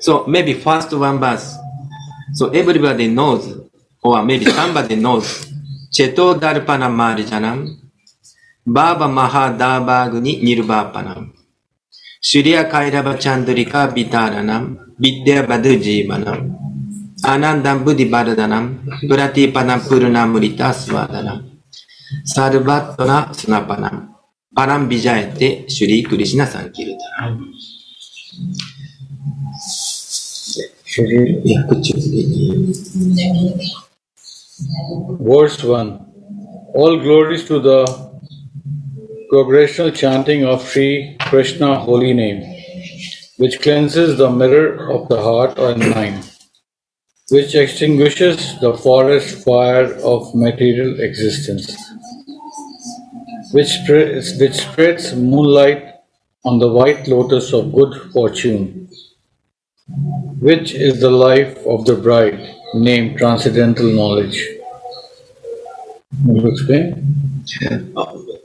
So maybe first one verse. So everybody knows, or maybe somebody knows. Cheto darpana marjanam, baba mahadabagni nirvapanam. Surya kairava chandrika vitaranam, vidya badu jivanam. Anandam buddhi badadanam, pratipanam purnamurita svadanam. Sarvatana snapanam. Param vijayate Shri Krishna Sankirtanam. Verse 1 All glories to the congregational chanting of Sri Krishna holy name, which cleanses the mirror of the heart and mind, which extinguishes the forest fire of material existence, which which spreads moonlight on the white lotus of good fortune, which is the life of the bride, named transcendental knowledge. Explain?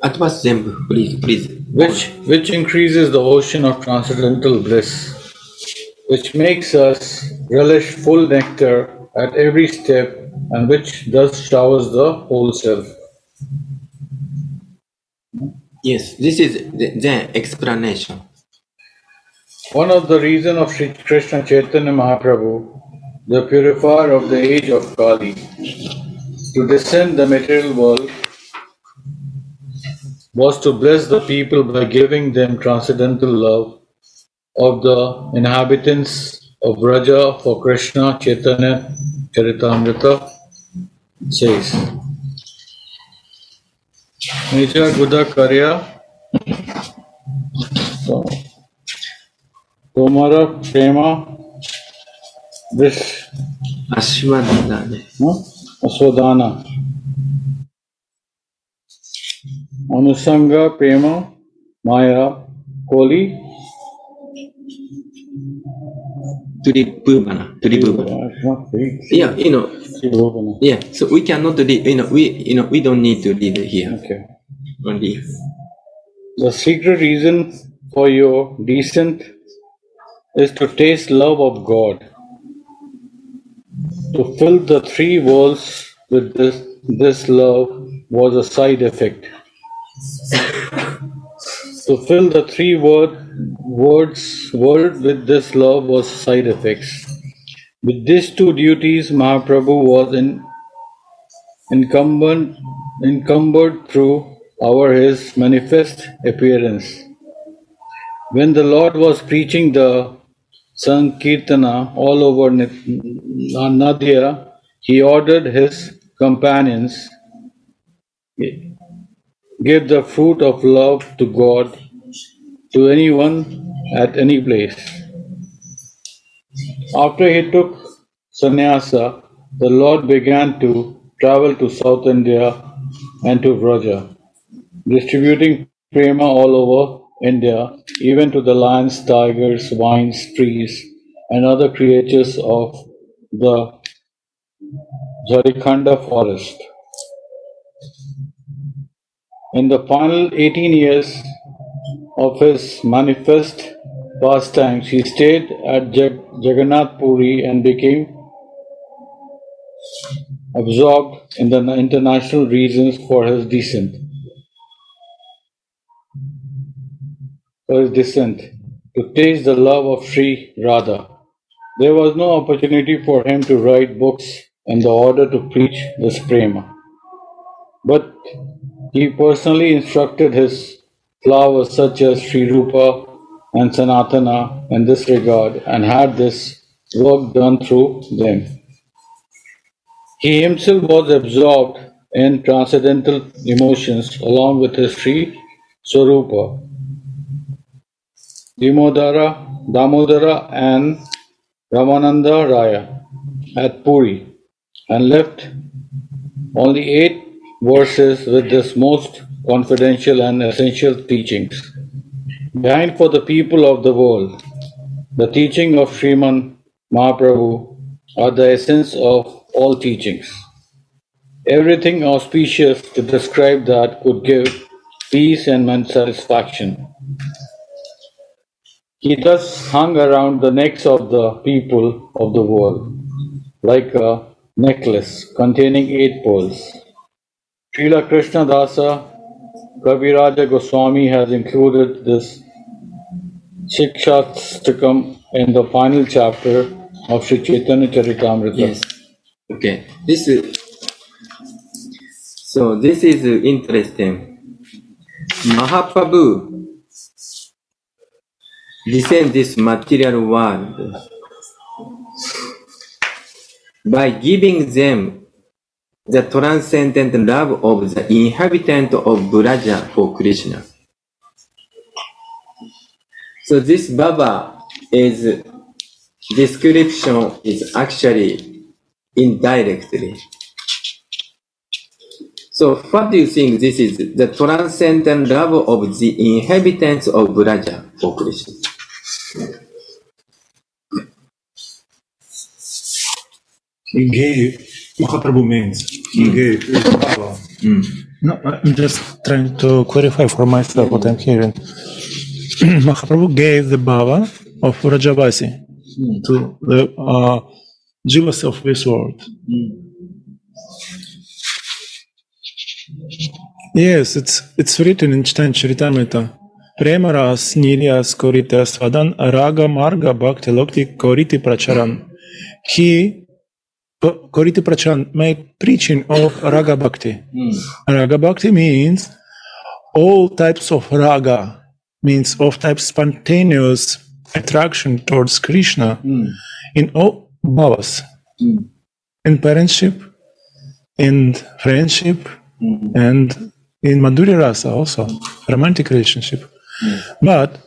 At first, them, please, please. which which increases the ocean of transcendental bliss, which makes us relish full nectar at every step, and which thus showers the whole self. Yes, this is the, the explanation. One of the reasons of Sri Krishna Chaitanya Mahaprabhu, the purifier of the age of Kali, to descend the material world was to bless the people by giving them transcendental love of the inhabitants of Braja for Krishna Chaitanya Charitamrita says. Nija Guda Karya Tomara Prema Vish Ashwadana. no? Aswadana Anusanga Prema Maya Koli Tribhuvana. Tribhuvana. Yeah, you know, yeah. So we cannot read, you know, we, you know, we don't need to read here. Okay. Only. The secret reason for your descent is to taste love of God, to fill the three worlds with this, this love was a side effect. to fill the three word, words world with this love was side effects. With these two duties, Mahaprabhu was in, incumbent, encumbered through our his manifest appearance. When the Lord was preaching the Sankirtana all over Nadia, he ordered his companions give the fruit of love to God to anyone at any place. After he took sannyasa, the Lord began to travel to South India and to Vraja, distributing prema all over India, even to the lions, tigers, vines, trees, and other creatures of the Jharikhanda forest. In the final 18 years of his manifest pastimes, he stayed at Jag- Jagannath Puri and became absorbed in the international reasons for his descent. His descent, to taste the love of Sri Radha. There was no opportunity for him to write books in the order to preach this prema. But he personally instructed his flowers such as Sri Rupa and Sanatana in this regard and had this work done through them. He himself was absorbed in transcendental emotions along with his Sri Swarupa, Damodara, Damodara and Ramananda Raya at Puri and left only eight verses with this most confidential and essential teachings. Behind for the people of the world, the teaching of Sriman Mahaprabhu are the essence of all teachings. Everything auspicious to describe that could give peace and satisfaction. He thus hung around the necks of the people of the world like a necklace containing eight pearls. Srila Krishna Dasa Kaviraja Goswami has included this Shikshastakam in the final chapter of Sri Chaitanya Charitamrita. Yes. Okay. This is so. This is interesting. Mahaprabhu descend this material world by giving them the transcendent love of the inhabitant of Braja for Krishna. So this Baba is description is actually indirectly. So what do you think this is the transcendent love of the inhabitants of Braja for Krishna? Gave, Mahaprabhu means, he gave his power. No, I'm just trying to clarify for myself what I'm hearing. Mahaprabhu gave the Bhava of Rajavasi to the uh, Jivas of this world. Yes, it's it's written in Chaitanya Charitamrita. Prema ras niryas korite svadan raga marga bhakti lokti koriti pracharan. He Koriti Pracharan made preaching of Raga Bhakti. Hmm. Raga Bhakti means all types of raga, means of type spontaneous attraction towards Krishna hmm. in all bhavas, hmm. in parentship, in friendship, and in Madhurya Rasa also, romantic relationship. But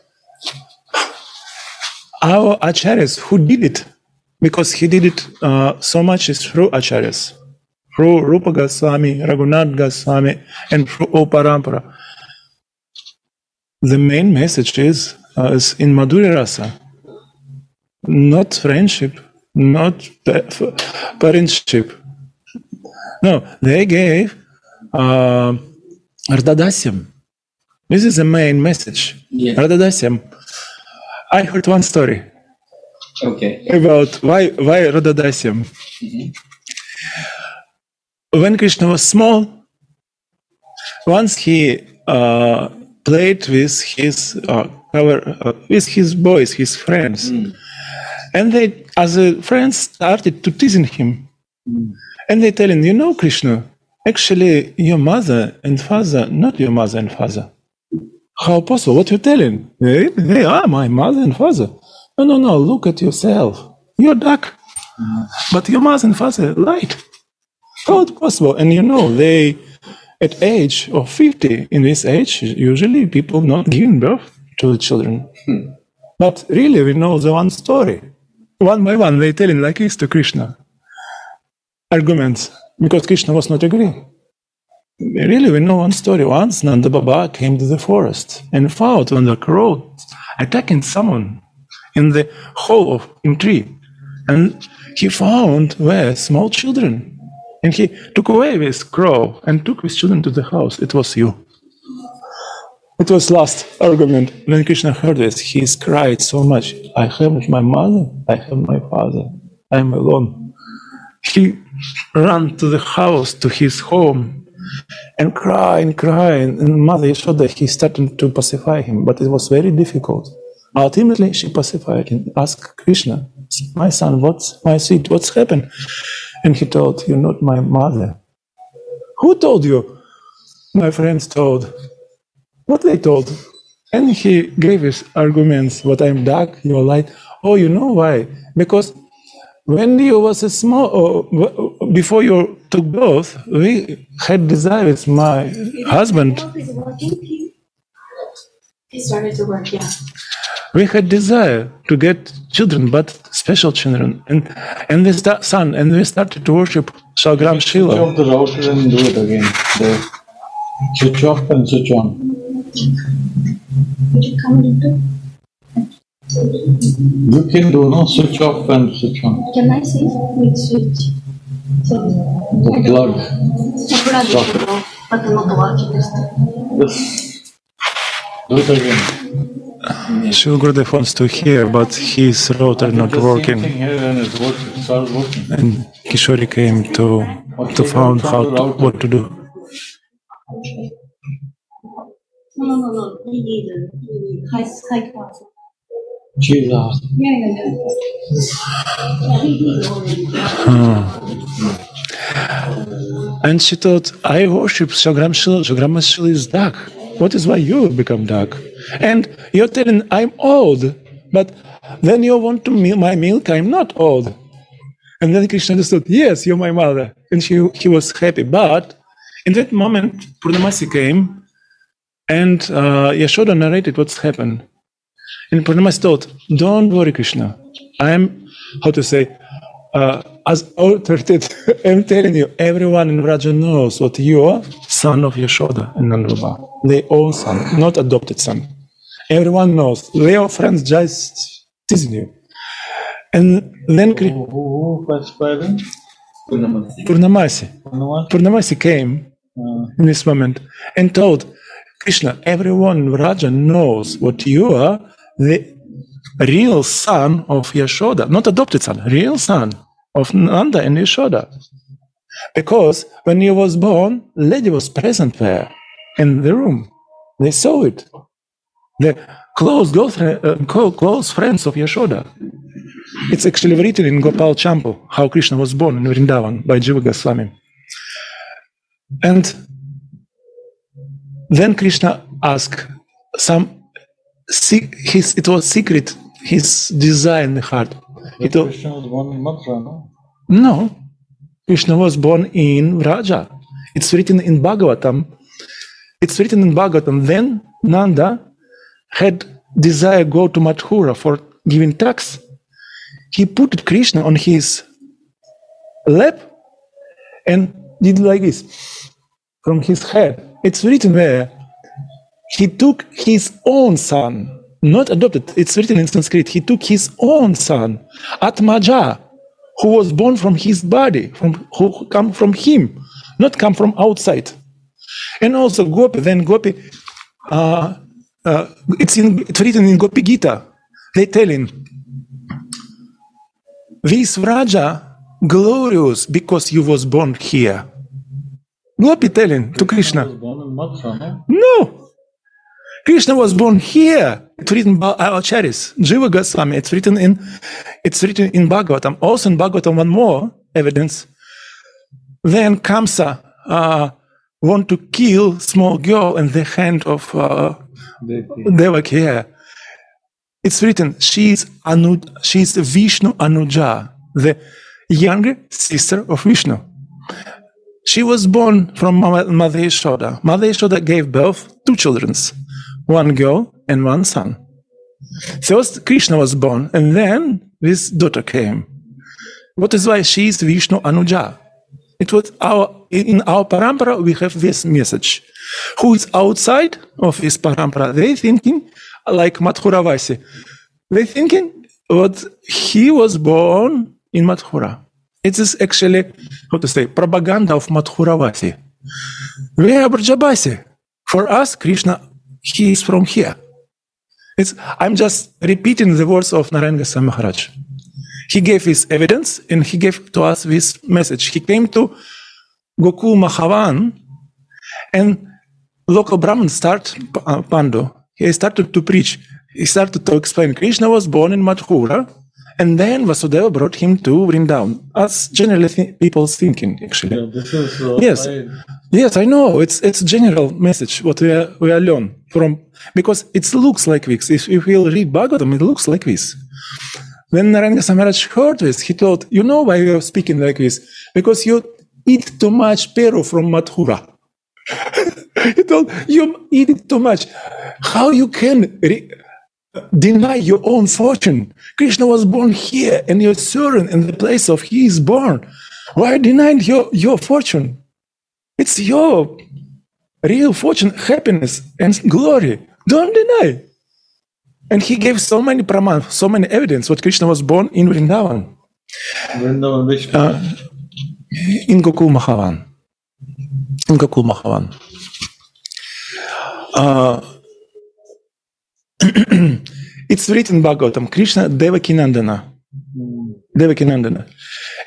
our acharyas who did it, because he did it uh, so much is through acharyas, through Rupa Goswami, Raghunath Goswami, and through O Parampara. The main message is, uh, is in Madhurya Rasa, not friendship, not parentship. No, they gave uh, Radhadasyam. This is the main message. Yeah. Radhadasyam. I heard one story Okay. about why why Radhadasyam. When Krishna was small, once he uh, played with his uh, cover, uh, with his boys, his friends, and they, as a friends, started to teasing him, and they tell him, "You know, Krishna, actually, your mother and father, not your mother and father. How possible? What you're telling? They, they are my mother and father. No, no, no. Look at yourself. You're dark, but your mother and father light. How it possible? And you know, they at age of 50, in this age, usually people not giving birth to the children. But really, we know the one story. One by one, they telling like this to Krishna. Arguments, because Krishna was not agree. Really, we know one story. Once Nanda Baba came to the forest and found on the crow attacking someone in the hole of a tree. And he found were small children. And he took away this crow and took his children to the house. It was you. It was last argument. When Krishna heard this, he cried so much. I have my mother, I have my father, I am alone. He ran to the house, to his home, and crying, crying. And Mother Yashoda, he started to pacify him, but it was very difficult. Ultimately, she pacified and asked Krishna, My son, what's my sweet, what's happened? And he told, You're not my mother. Who told you? My friends told. What they told? And he gave his arguments, what I'm dark, you're light. Oh, you know why? Because when you was a small, oh, before you took birth, we had desire with my husband. Is working? He- He started to work, yeah we had desire to get children, but special children, and and we start son, and we started to worship Shagram Shila. Switch off the router and do it again. There. switch off and switch on. You can do no switch off and switch on. Can I see switch? The plug. Stop it. Yes. Do it again. Shil Gurudev wants to hear, but his router not working. and it's working, it started working. And Kishori came to to find how to, what to do. No, no, no, no. We need, we need. Jesus. Already. Hmm. And she thought, I worship Shogram Shil. Shogram Shil is dark. What is why you become dark? And you're telling I'm old, but then you want to milk my milk. I'm not old. And then Krishna understood, yes, you're my mother. And he, he was happy. But in that moment, Purnamasi came and uh, Yashoda narrated what's happened. And Purnamasi thought, don't worry, Krishna. I'm, how to say, uh, as authoritative, I'm telling you, everyone in Vraja knows what you are, son of Yashoda and Nanda Baba. Their own son, not adopted son. Everyone knows. Their friends just teasing you. And then Kri- Who, who, who specified? Purnamasi, Purnamasi? Purnamasi came Uh, in this moment and told Krishna, everyone in Vraja knows what you are, the real son of Yashoda, not adopted son, real son of Nanda and Yashoda. Because when he was born, lady was present there in the room. They saw it. The close, uh, close friends of Yashoda. It's actually written in Gopal Champu how Krishna was born in Vrindavan by Jiva Goswami. And then Krishna asked some, his, it was secret, his the heart. He Krishna was born in Mathura, no? no, Krishna was born in Braja. It's written in Bhagavatam. It's written in Bhagavatam. Then Nanda had desire go to Mathura for giving tax. He put Krishna on his lap and did like this from his head. It's written there. He took his own son, not adopted. It's written in Sanskrit. He took his own son, Atmaja, who was born from his body, from who come from him, not come from outside. And also Gopi, then Gopi, uh, uh, it's, in, it's written in Gopi Gita. They tell him, this Braja glorious because you was born here. Gopi telling to Krishna, was born in Mathura, no? Krishna was born here. It's written by Acharyas, Jiva Goswami. It's written in, it's written in Bhagavatam. Also in Bhagavatam, one more evidence. Then Kamsa uh, want to kill small girl in the hand of uh, Devaki. Yeah. It's written, she's Anu, she's Vishnu Anuja, the younger sister of Vishnu. She was born from Mother Yashoda. Mother Yashoda gave birth two children, one girl and one son. First, Krishna was born, and then this daughter came. What is why she is Vishnu Anuja? It was our in our parampara we have this message. Who is outside of this parampara? They thinking like Madhuravasi. They thinking what he was born in Madhura. It is actually how to say propaganda of Madhuravasi. We are Brajabasi. For us, Krishna, he is from here. It's, I'm just repeating the words of Goswami Maharaj. He gave his evidence and he gave to us this message. He came to Gokul Mahavan and local Brahman start uh, Pandu. He started to preach. He started to explain Krishna was born in Mathura and then Vasudeva brought him to Vrindavan. As generally th- people thinking actually. yeah, this is uh, Yes. I- Yes, I know. It's it's general message what we are we are learn from because it looks like this. If, if we read Bhagavatam, it looks like this. When Narayana Samaraj heard this, he thought, you know why you are speaking like this? Because you eat too much peru from Mathura. he told, you eat it too much. How you can re- deny your own fortune? Krishna was born here and you're serving in the place of he is born. Why denying your, your fortune? It's your real fortune, happiness, and glory. Don't deny. And he gave so many praman, so many evidence what Krishna was born in Vrindavan, Vrindavan, which in Gokul Mahavan. In Gokul Mahavan. Uh, it's written in Bhagavatam, Krishna Devakinandana. Devakinandana.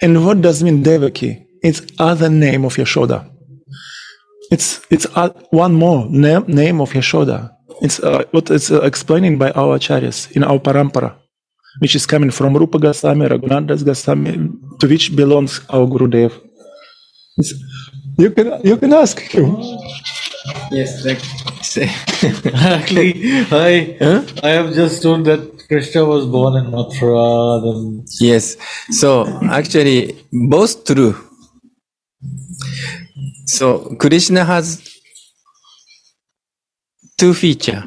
And what does mean Devaki? It's other name of Yashoda. It's it's one more name, name of Yashoda. It's uh, what it's uh, explaining by our acharyas in our parampara, which is coming from Rupa Goswami, Raghunadas Goswami, to which belongs our Gurudev. It's, you can you can ask him. Yes, like, say. Actually, I Huh? I have just told that Krishna was born in Mathura. Then yes. So actually, both true. So Krishna has two feature.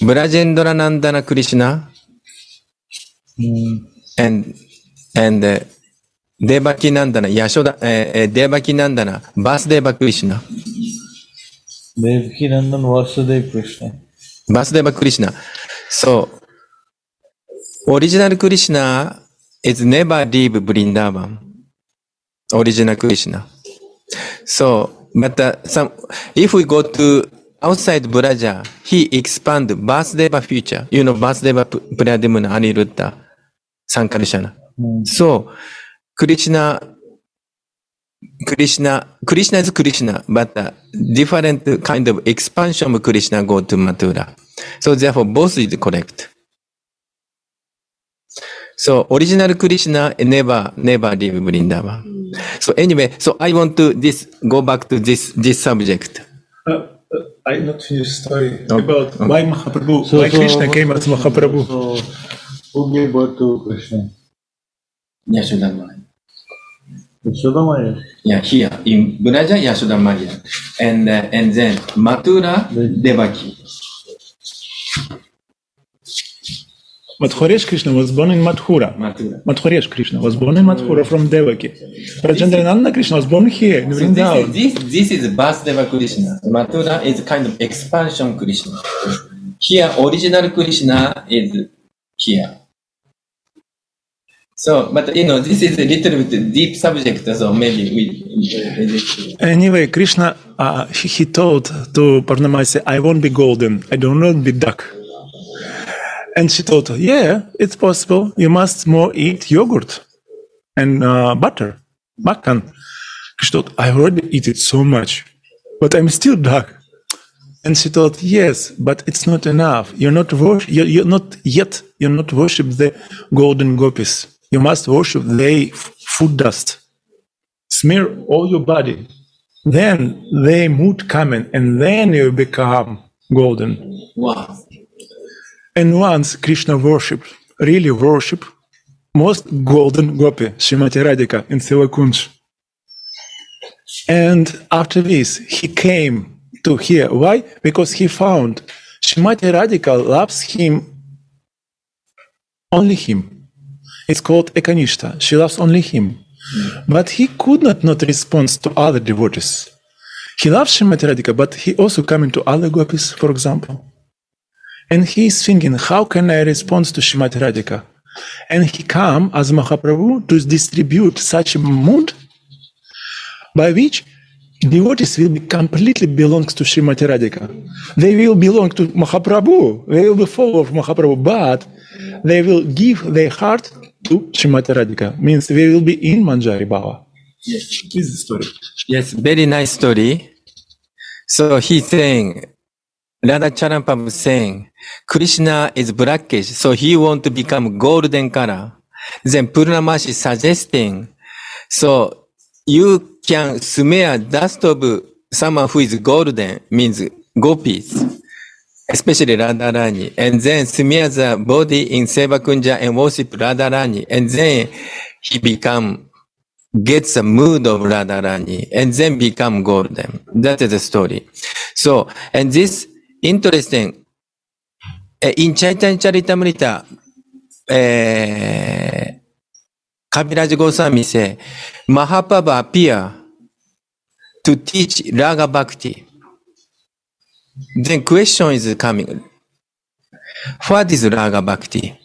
Brajendra Nandana Krishna and and uh, Devaki Nandana Yashoda uh, uh, Devaki Nandana Vasudeva Krishna Devaki Nandan Vasudev Krishna. Vasudeva Krishna. So original Krishna is never leave Vrindavan. Original Krishna. So, but uh, some, if we go to outside Braja, he expand Vasudeva future. You know, Vasudeva Pradyumna Aniruddha Sankarshana. So, Krishna, Krishna, Krishna is Krishna, but uh, different kind of expansion of Krishna go to Mathura. So therefore both is correct. So original Krishna never, never leave Vrindavan. So anyway, so I want to this, go back to this, this subject. Uh, I not finished story Okay. about Okay. why Mahaprabhu, So- why so Krishna what- came as Mahaprabhu. So, who gave birth to Krishna? Yashoda Yashoda Maya. Yeah, here in Braja, Yashoda Maya. And, uh, and then Mathura, Devaki. Madhuresh Krishna was born in Madhura. Mathura. Madhuresh Krishna was born in Madhura from Devaki. Rajendrananda Krishna was born here in So this, is, this, this is Vasudeva Krishna. Mathura is kind of expansion Krishna. Here, original Krishna is here. So, but you know, this is a little bit deep subject, so maybe we. Anyway, Krishna, uh, he, told to Purnamasi, I won't be golden, I do not want to be duck. And she told yeah, it's possible. You must more eat yogurt and uh, butter, makan. Krishna told, I already eat it so much, but I'm still duck. And she told, yes, but it's not enough. You're not worship, you're, you're not yet, you're not worship the golden gopis. You must worship the food dust smear all your body. Then the mood coming, and then you become golden. Wow. And once Krishna worship, really worship, most golden gopi, Shrimati Radhika in Sevakunj. And after this, he came to here. Why? Because he found Shrimati Radhika loves him, only him. It's called Ekanishta. She loves only him. But he could not not respond to other devotees. He loves Shrimati Radhika, but he also coming to other gopis, for example. And he is thinking, how can I respond to Shrimati Radhika? And he come as Mahaprabhu to distribute such a mood by which devotees will be completely belongs to Shrimati Radhika. They will belong to Mahaprabhu. They will be follower of Mahaprabhu, but they will give their heart to Shrimati Radhika. Means they will be in Manjari Bhava. Yes. This is the story. Yes, very nice story. So he's saying, Radha Charampam is saying, Krishna is blackish, so he want to become golden color. Then Purnamashi suggesting, so you can smear dust of someone who is golden, means gopis, especially Radharani, and then smear the body in Sevakunja and worship Radharani, and then he become gets the mood of Radharani and then become golden. That is the story. So, and this interesting, in Chaitanya Charitamrita, uh, Kaviraj Goswami say, Mahaprabhu appear to teach Raga Bhakti. Then question is coming. What is Raga Bhakti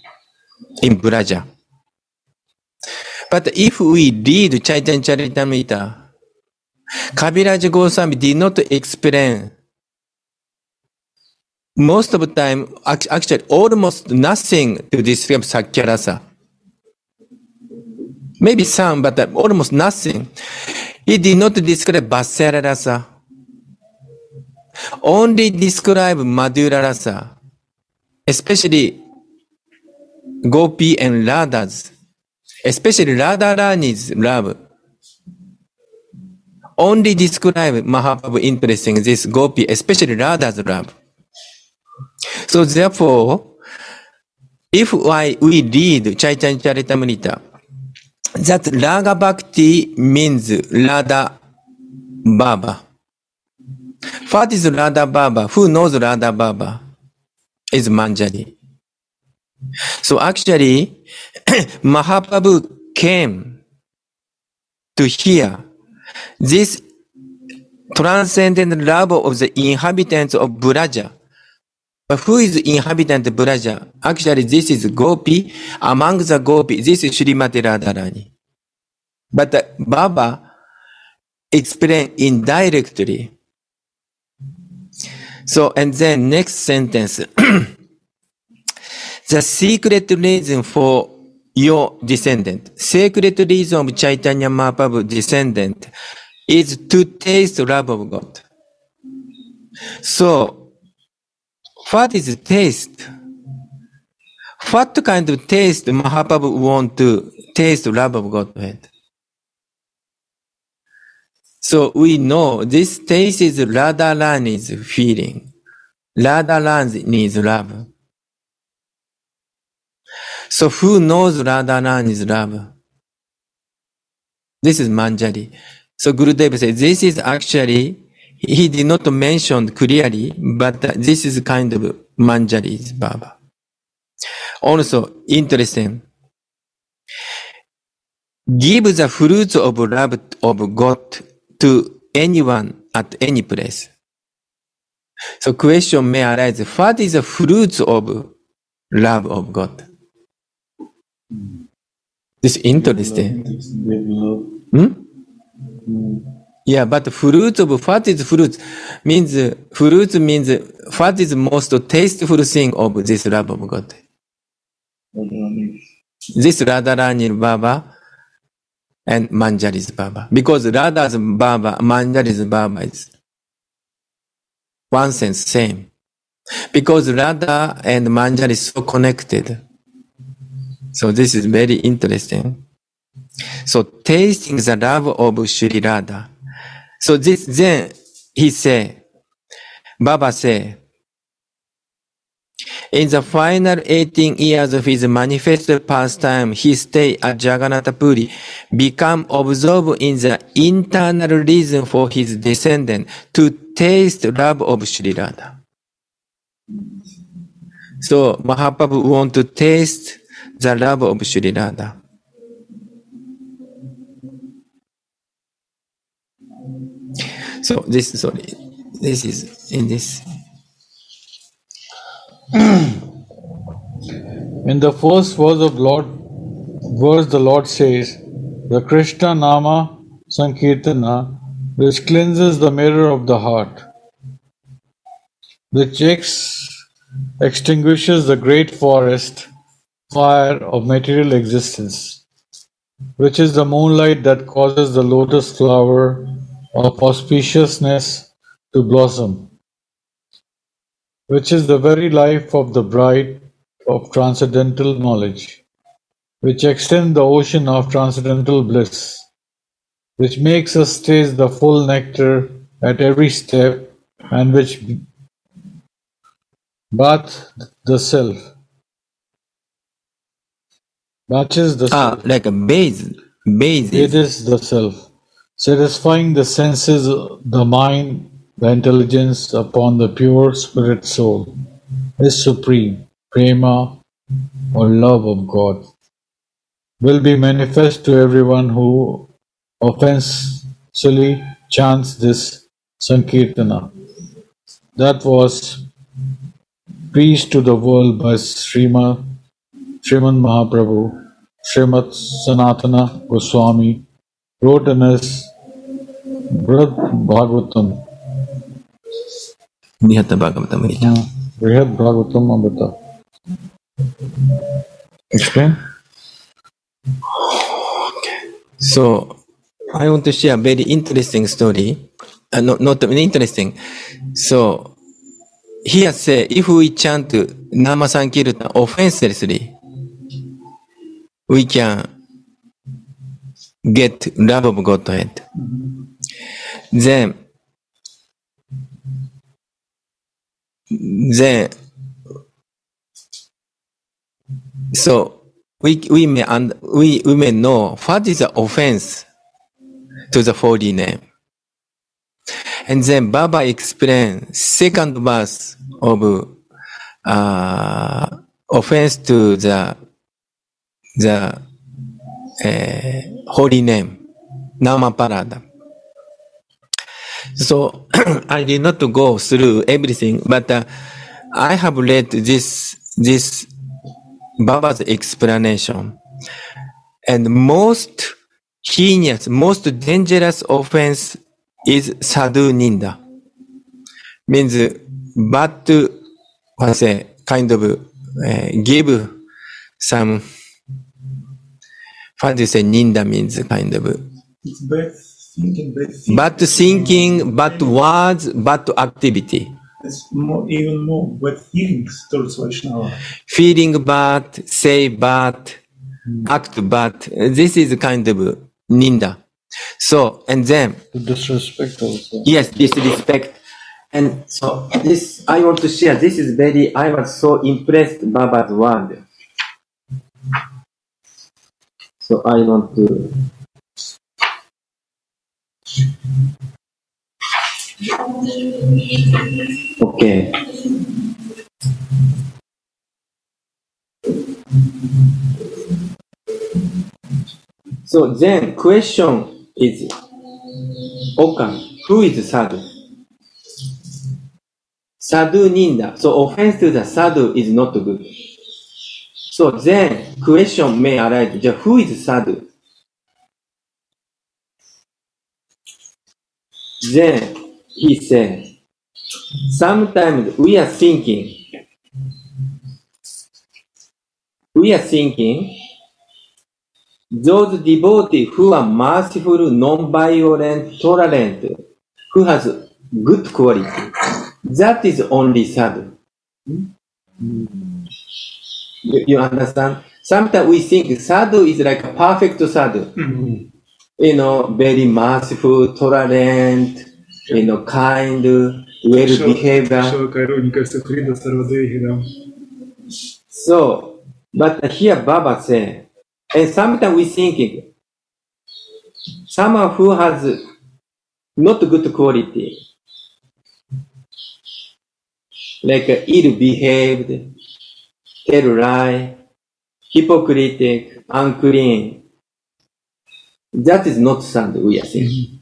in Braja? But if we read Chaitanya Charitamrita, Kaviraj Goswami did not explain most of the time, actually almost nothing to describe Sakhyarasa. Maybe some, but almost nothing. He did not describe Vatsala Rasa. Only describe Madhura Rasa, especially Gopi and Radha's, especially Radharani's love. Only describe Mahaprabhu interesting this Gopi, especially Radha's love. So therefore, if I, we read Chaitanya Charitamrita, that Raga Bhakti means Radha Baba. What is Radha Baba? Who knows Radha Baba? Is Manjari. So actually, Mahaprabhu came to hear this transcendent love of the inhabitants of Braja. But who is inhabitant Braja? Actually, this is Gopi. Among the Gopi, this is Srimati Radharani. But Baba explained indirectly. So, and then next sentence. the secret reason for your descendant, secret reason of Chaitanya Mahaprabhu descendant is to taste love of God. So, what is taste? What kind of taste Mahaprabhu want to taste love of Godhead? So we know this taste is Radharani's feeling. Radharani needs love. So who knows Radharani's love? This is Manjari. So Gurudev says this is actually, he did not mention clearly, but this is kind of Manjari's Baba. Also interesting. Give the fruits of love of God to anyone at any place. So question may arise, what is the fruits of love of God? This is interesting. Hmm? Yeah, but fruits of what is fruits means fruits means what is most tasteful thing of this love of God. This Radharani Baba and Manjari's Baba. Because Radha's Baba, Manjari's Baba is one sense same. Because Radha and Manjari is so connected. So this is very interesting. So tasting the love of Sri Radha. So this then he say, Baba say, in the final 18 years of his manifest pastime, he stayed at Jagannath Puri, become absorbed in the internal reason for his descendant to taste love of Sri Radha. So Mahaprabhu want to taste the love of Sri Radha. So this sorry, this is in this. In the first verse of Lord verse the Lord says, the Krishna Nama Sankirtana, which cleanses the mirror of the heart, which ex- extinguishes the great forest fire of material existence, which is the moonlight that causes the lotus flower of auspiciousness to blossom, which is the very life of the bride of transcendental knowledge, which extends the ocean of transcendental bliss, which makes us taste the full nectar at every step, and which bath the self, bathes the Ah, self. like a base, base. It is the self, satisfying the senses, the mind, the intelligence upon the pure spirit soul, is supreme, prema, or love of God, will be manifest to everyone who offensively chants this Sankirtana. That was preached to the world by Srimad, Srimad Mahaprabhu, Srimad Sanatana Goswami, wrote in his Brad Bhagavatam. Nihata Bhagavatam Rita. Brihad Bhagavatam Amrita. Explain. So, I want to share a very interesting story. Uh, not, not interesting. So, here say, if we chant Nama Sankirtan offenselessly, we can get love of Godhead. Then, then, so we we may and we we may know what is the offense to the holy name. And then Baba explain second verse of uh, offense to the the uh, holy name, Namaparadha. So I did not go through everything, but uh, I have read this this Baba's explanation, and most heinous, most dangerous offense is sadhu ninda. Means bad, what say, kind of uh, give some. What do you say? Ninda means kind of It's thinking, bad thinking. but thinking, bad words, but activity. It's more, even more bad feelings towards Vaishnava. feeling bad, say bad, hmm. act bad. This is kind of ninda. So, and then, The disrespect also. yes, disrespect. And so this, I want to share, this is very, I was so impressed by Baba's word. So I want to. Okay. So then question is, Okan, who is sadhu? Sadhu ninda. So offense to the sadhu is not good. So then question may arise, who is sadhu? Then he said, sometimes we are thinking, we are thinking, those devotees who are merciful, non-violent, tolerant, who has good quality, that is only sadhu. You, you understand? Sometimes we think sadhu is like a perfect sadhu. Mm-hmm you know, very merciful, tolerant, you know, kind, well behaved. So, but here Baba said, and sometimes we thinking, someone who has not good quality, like ill behaved, tell lie, hypocritic, unclean, that is not sad, we are saying.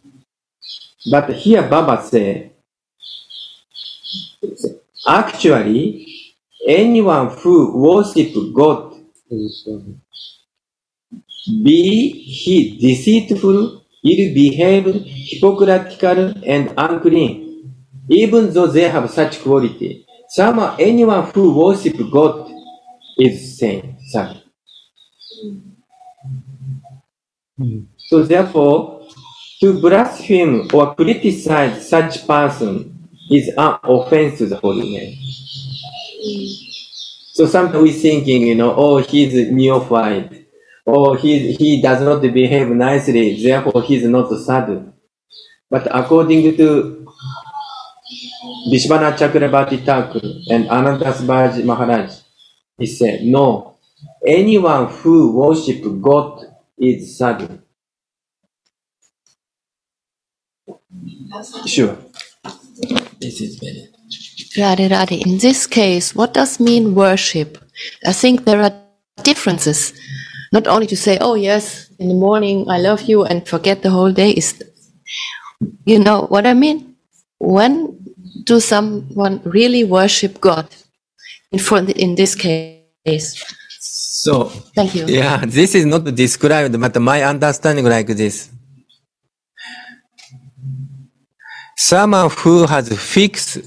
But here Baba say, actually, anyone who worship God, be he deceitful, ill-behaved, hypocritical, and unclean, even though they have such quality, someone, anyone who worship God is same, sad. So therefore, to blaspheme or criticize such person is an offense to the holy name. So sometimes we're thinking, you know, oh, he's a neophyte, or he, he does not behave nicely, therefore he's not sadhu. But according to Vishwanath Chakrabarti Thakur and Anantadas Babaji Maharaj, he said, no, anyone who worship God is sadhu. Sure. This is very. Radhe Radhe. In this case, what does mean worship? I think there are differences. Not only to say, oh yes, in the morning I love you and forget the whole day is, you know what I mean? When do someone really worship God? In, for, in this case. So, Thank you. yeah, this is not described, but my understanding like this. Someone who has fixed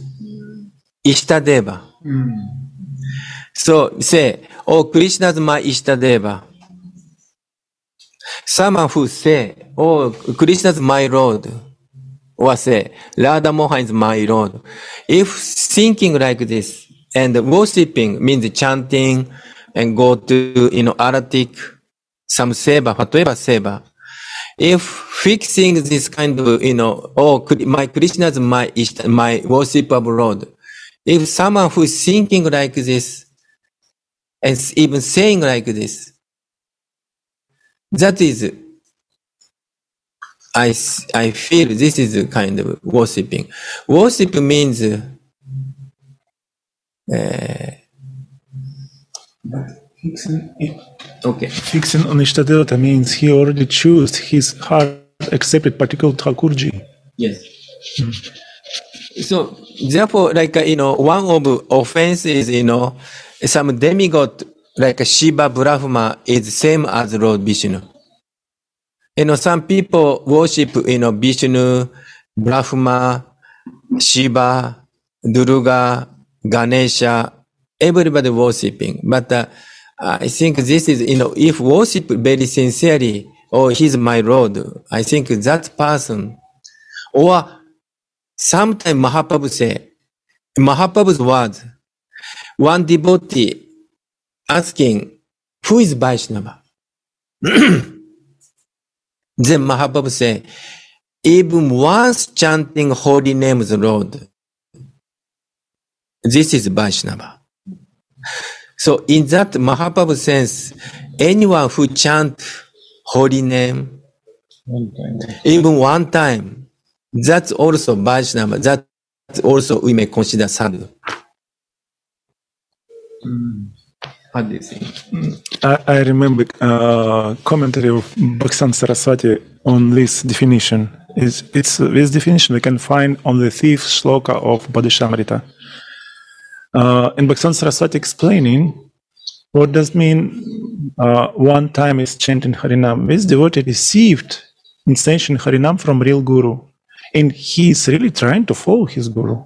Ishtadeva, hmm. So say, oh, Krishna is my Ishtadeva. Someone who say, oh, Krishna is my Lord. Or say, Radha Mohan is my Lord. If thinking like this and worshipping means chanting and go to, you know, Aratic, some seva, whatever seva. If fixing this kind of, you know, oh, my Krishna is my, my worship of Lord. If someone who is thinking like this and even saying like this, that is, I, I feel this is a kind of worshipping. Worship means, uh, okay. Fixing on Ishtadevata means he already chose his heart accepted particular Thakurji. Yes. So therefore, like uh, you know, one of offense is you know, some demigod like Shiva Brahma is same as Lord Vishnu. You know, some people worship you know Vishnu, Brahma, Shiva, Durga, Ganesha. Everybody worshiping, but uh, Uh, I think this is you know, if worship very sincerely, oh, he's my Lord. I think that person or sometimes Mahaprabhu say, Mahaprabhu's words, one devotee asking, who is Vaishnava? then Mahaprabhu say, even once chanting holy names, Lord, this is Vaishnava. So in that Mahaprabhu sense, anyone who chant holy name, One time. even one time, that's also Vaishnava. That also we may consider sadhu. What do you think? I, I remember uh, commentary of Bhaksan Saraswati on this definition. Is it's this definition we can find on the fifth shloka of Upadeshamrita. Uh, in Bhaksan Saraswati explaining what does mean uh, one time is chanting Harinam. This devotee received instantiation Harinam from real Guru, and he is really trying to follow his Guru.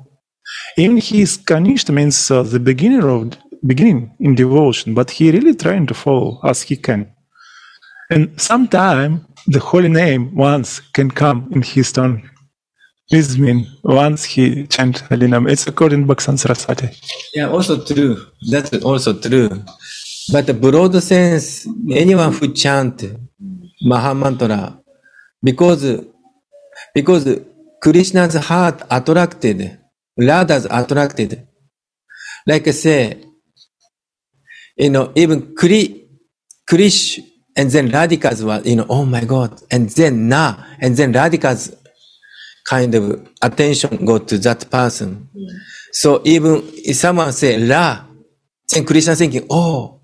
Even he is Kanishta means uh, the beginner of beginning in devotion, but he really trying to follow as he can. And sometime the holy name once can come in his tongue. This mean once he chant Harinam. It's according to Bhaksan Saraswati. Yeah, also true. That's also true. But the broad sense, anyone who chant Mahamantra, because, because Krishna's heart attracted, Radha's attracted. Like I say, you know, even Kri, Krish and then Radhika's were, you know, oh my God. And then Na, and then Radhika's kind of attention go to that person. So even if someone say La, then Krishna thinking, oh,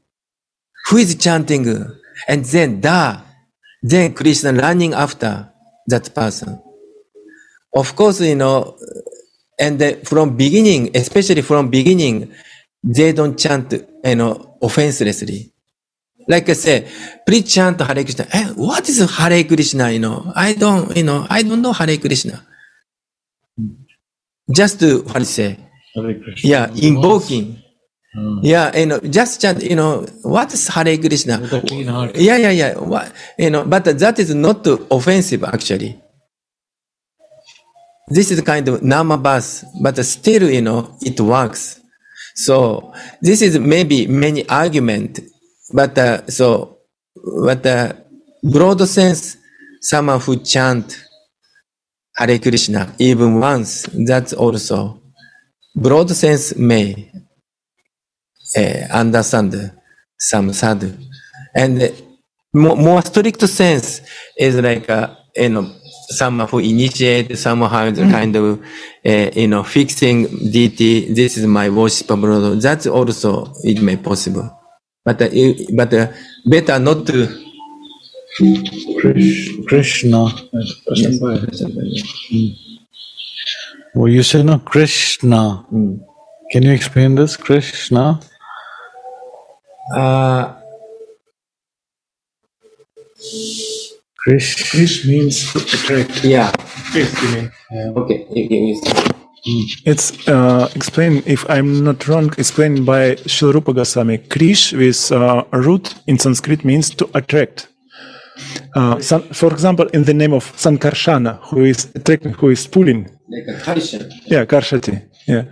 who is chanting? And then Da, then Krishna running after that person. Of course, you know, and from beginning, especially from beginning, they don't chant, you know, offenselessly. Like I say, please chant Hare Krishna. Eh, what is Hare Krishna? You know, I don't, you know, I don't know Hare Krishna. Just to, what you say? Yeah, invoking. Hmm. Yeah, you know, just chant, you know, what is Hare Krishna? With a clean heart. Yeah, yeah, yeah. What, you know, but that is not offensive actually. This is kind of namabas, but still, you know, it works. So this is maybe many argument, but uh, so, but uh, broad sense, someone who chant Hare Krishna even once, that's also broad sense may uh, understand some sadhu. And more, more strict sense is like, uh, you know, someone who initiate, someone has a kind of, uh, you know, fixing deity. This is my worship Lord. That's also, it may possible. But, uh, but uh, better not to. Krish- Krishna. Hmm. Well, you say no, Krishna. Can you explain this, Krishna? Uh, Krish. Krish means to attract. yeah. Yes, you mean. Okay. is- It's uh, explained, if I'm not wrong, explained by Shilrupa Goswami. Krish with uh, root in Sanskrit means to attract. Uh, for example, in the name of Sankarshana, who is who is pulling. Like a. Yeah, Karshati. Yeah.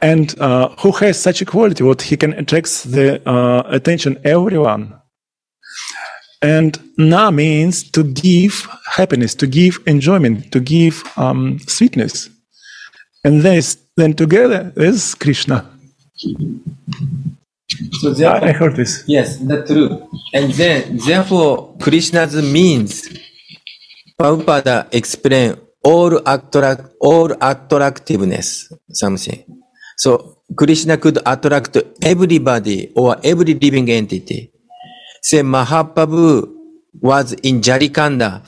And uh, who has such a quality, what he can attract the uh, attention everyone. And na means to give happiness, to give enjoyment, to give um, sweetness. And this, then together is Krishna. So I, I heard this. yes, that's true. And then, therefore, Krishna's means, Prabhupada explain all attract, all attractiveness, something. So, Krishna could attract everybody or every living entity. Say Mahaprabhu was in Jharikhanda,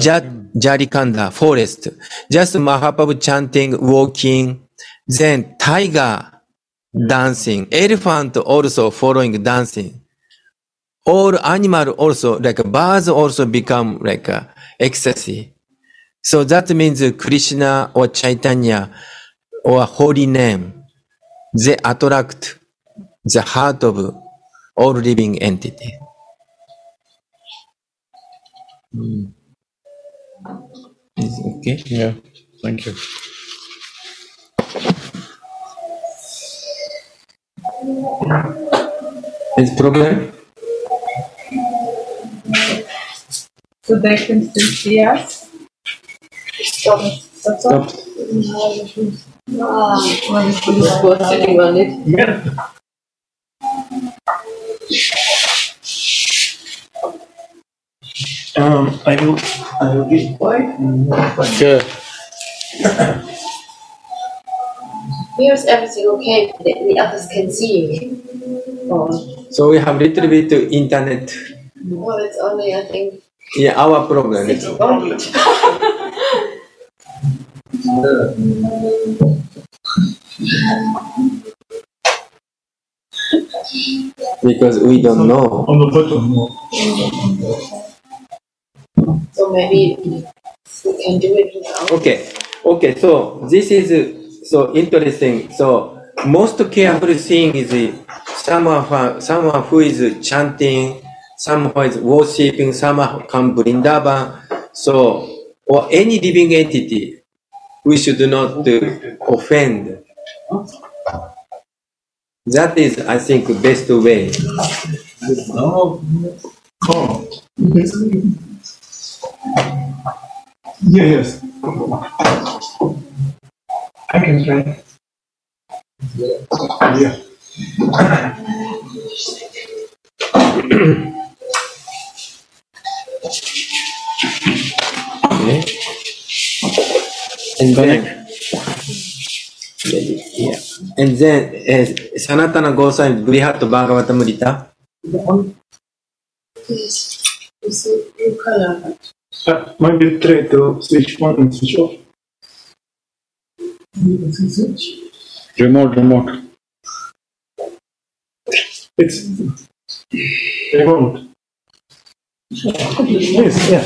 Ja- Jharikhanda forest. Just Mahaprabhu chanting, walking, then tiger dancing, elephant also following dancing. All animal also, like birds also become like uh, ecstasy. So that means Krishna or Chaitanya or holy name, they attract the heart of all living entity. Is okay? Yeah, thank you. Is problem? So they can still see us? Stop. Stop. Stop. Ah, well, it's good. Just was sitting on it. Um, I will, I will be quiet. Okay. Here is everything okay? The, the others can see you. So we have little bit internet. well, it's only, I think, Yeah, our problem. sitting on it. Because we don't know. On the bottom. So maybe we can do it without. Okay, okay, so this is uh, so interesting. So most careful thing is someone, someone who is chanting, someone who is worshipping, someone come Vrindavan. So, or any living entity, we should not uh, offend. That is, I think, the best way. Yeah, yes. I can try. Yeah. Okay. And then, yeah. And then, uh, Sanatana Goswami Brihat Bhagavatamrita. Yes. It's a new color. Uh, maybe try to switch on and switch off. Remote, remote. It's remote. Yes, yeah.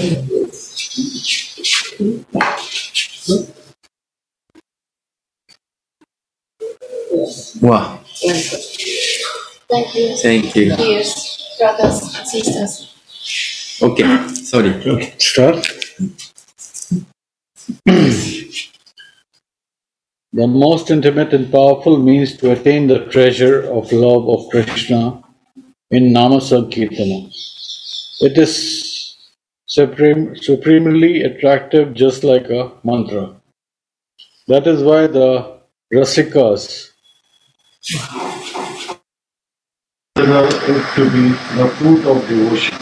Wow. Thank you. Thank you. Dears, brothers, and sisters. Okay. Sorry. Start. the most intimate and powerful means to attain the treasure of love of Krishna in Nama. It is supreme, supremely attractive, just like a mantra. That is why the Rasikas it to be the fruit of devotion.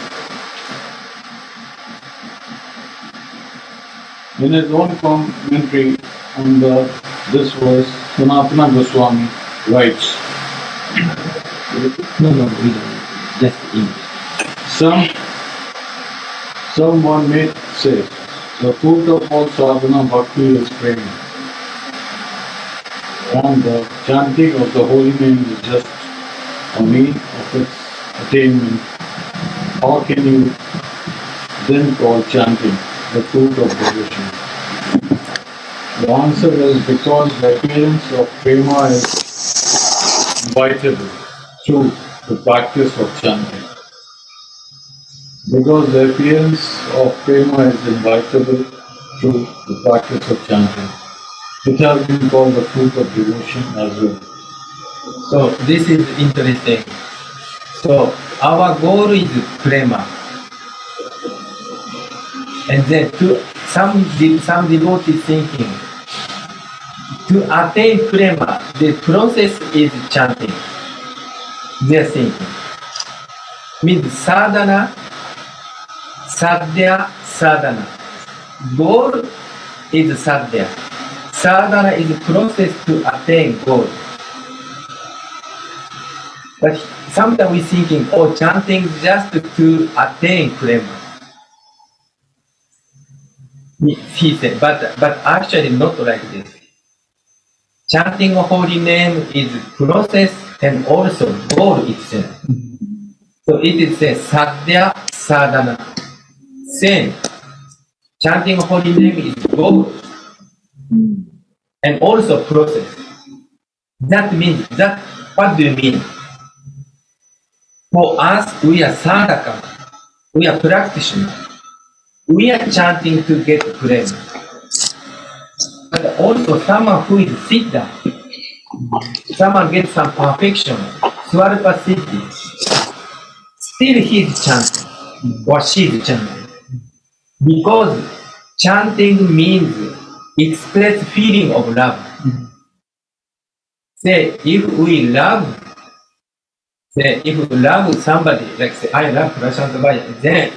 In his own commentary on the, this verse, Sanatana Goswami writes, No, no, we don't. Just in. Some, someone may say, the fruit of all sadhana bhakti is prema. And the chanting of the holy name is just a means of its attainment. How can you then call chanting the fruit of devotion? The answer is because the appearance of prema is invitable through the practice of chanting. Because the appearance of prema is invitable through the practice of chanting. It has been called the fruit of devotion as well. So this is interesting. So our goal is prema. And then to some some devotees thinking to attain prema, the process is chanting. They're thinking. Means sadhana, sadhya, sadhana. Goal is sadhya. Sadhana is process to attain goal. But sometimes we thinking, oh, chanting just to attain prema. He said, but but actually not like this. Chanting a holy name is process and also goal itself. So it is a sadhya sadhana. Same. Chanting holy name is goal and also process. That means that what do you mean? For us, we are sadhaka. We are practitioner. We are chanting to get prema. But also someone who is siddha, someone gets some perfection, svarupa siddhi, still he is chanting, or she is chanting. Because chanting means express feeling of love. Say, if we love Say, if you love somebody, like say, I love Prashant Bhaya, then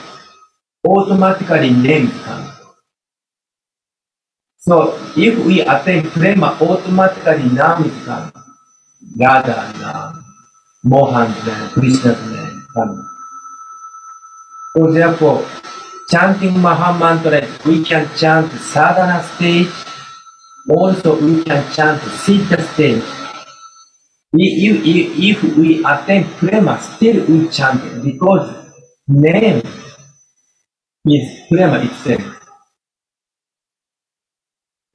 automatically names come. So, if we attain prema, automatically names come. Radha name, Mohan's name, Krishna's name come. So therefore, chanting Mahamantra, we can chant sadhana stage, also we can chant siddha stage. If, if, if we attain prema, still we chant because name is prema itself.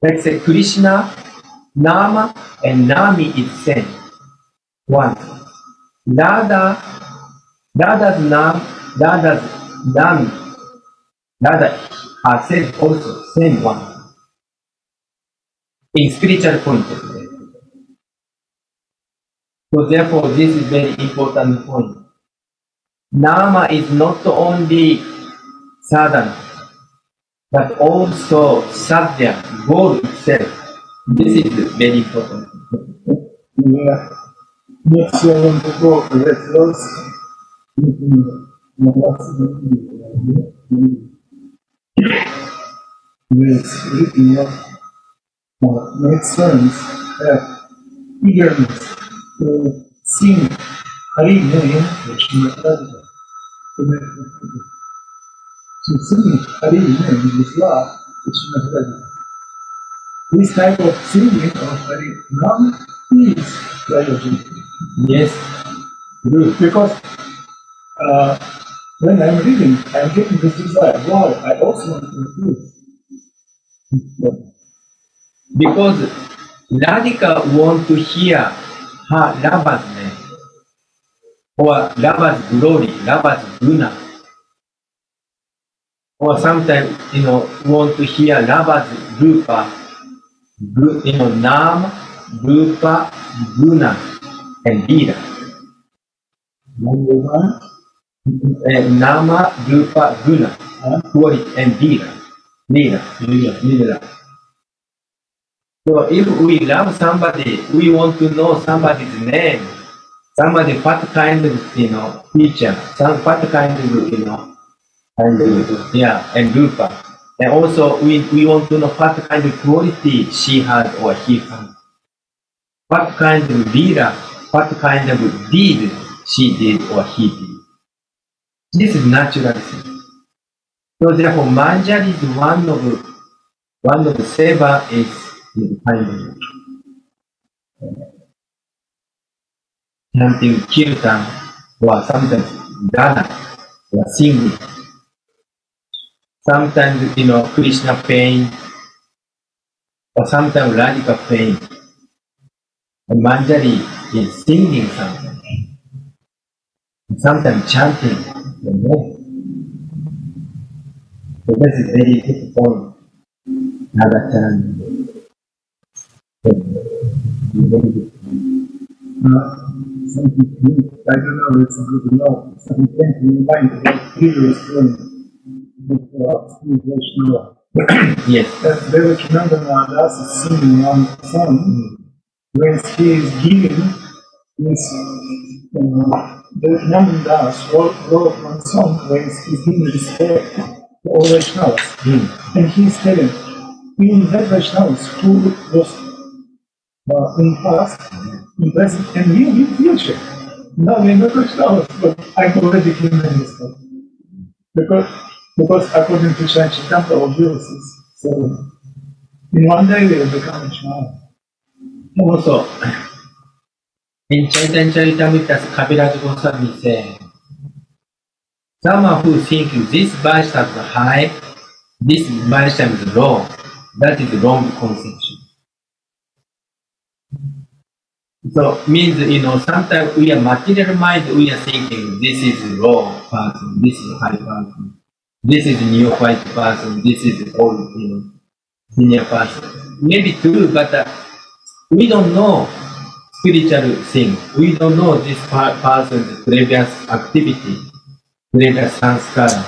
Let's say Krishna, Nama, and Nami is same. One. Radha, Radha's Nam, Radha's Nami, Radha herself also same one. In spiritual view. So therefore, this is very important point. Nama is not only sadhana, but also sadhya, goal itself. This is very important. Yeah. Next go to uh, makes friends have eagerness to sing Hari. To sing Hari name is love Krishna Radha. This type of singing of Hari Nam is Rayaji. Yes, because uh, when I'm reading, I'm getting this desire. Wow, I also want to improve. because Radhika want to hear her lover's name or lover's glory, lover's guna. Or sometimes, you know, want to hear lover's rupa, you know, nam, rupa, guna, and lila. Eh, One, And nama, rupa, guna, quality, and. Lila, lila, lila. So if we love somebody, we want to know somebody's name, somebody what kind of you know teacher, some what kind of you know, and yeah, and rupa, and also we we want to know what kind of quality she had or he had, what kind of leader, what kind of deed she did or he did. This is natural thing. So therefore, manjari is one of one of the seva is is kind of chanting kirtan or sometimes dana or singing. Sometimes you know Krishna pain or sometimes radical pain. And Manjari is singing something, sometimes chanting the name. So this is very good. Very good. Uh, some people, I don't know, it's good to know. Some people remind about previous film before Sri Vaishnava. Yes. That Vivekananda Maharaj is singing one song when he is giving this uh, Vivekananda Das wrote, wrote one song when he's giving respect to all Vaishnavas. And he's telling, in that Vaishnavas who was uh, in past, in present, and you in future. Now we're not Vaishnavas, but I'm already given respect. Because, because according to Shankar observances, so in one day we will become Vaishnava. Also, in Chaitanya Charitamrita, Kaviraj Goswami said, someone who think this Vaishnava is high, this Vaishnava is low, that is wrong conception. So means you know sometimes we are material mind we are thinking this is low person, this is high person, this is neophyte person, this is old you know senior person. Maybe true, but uh, we don't know spiritual thing. We don't know this person's previous activity, previous sanskara.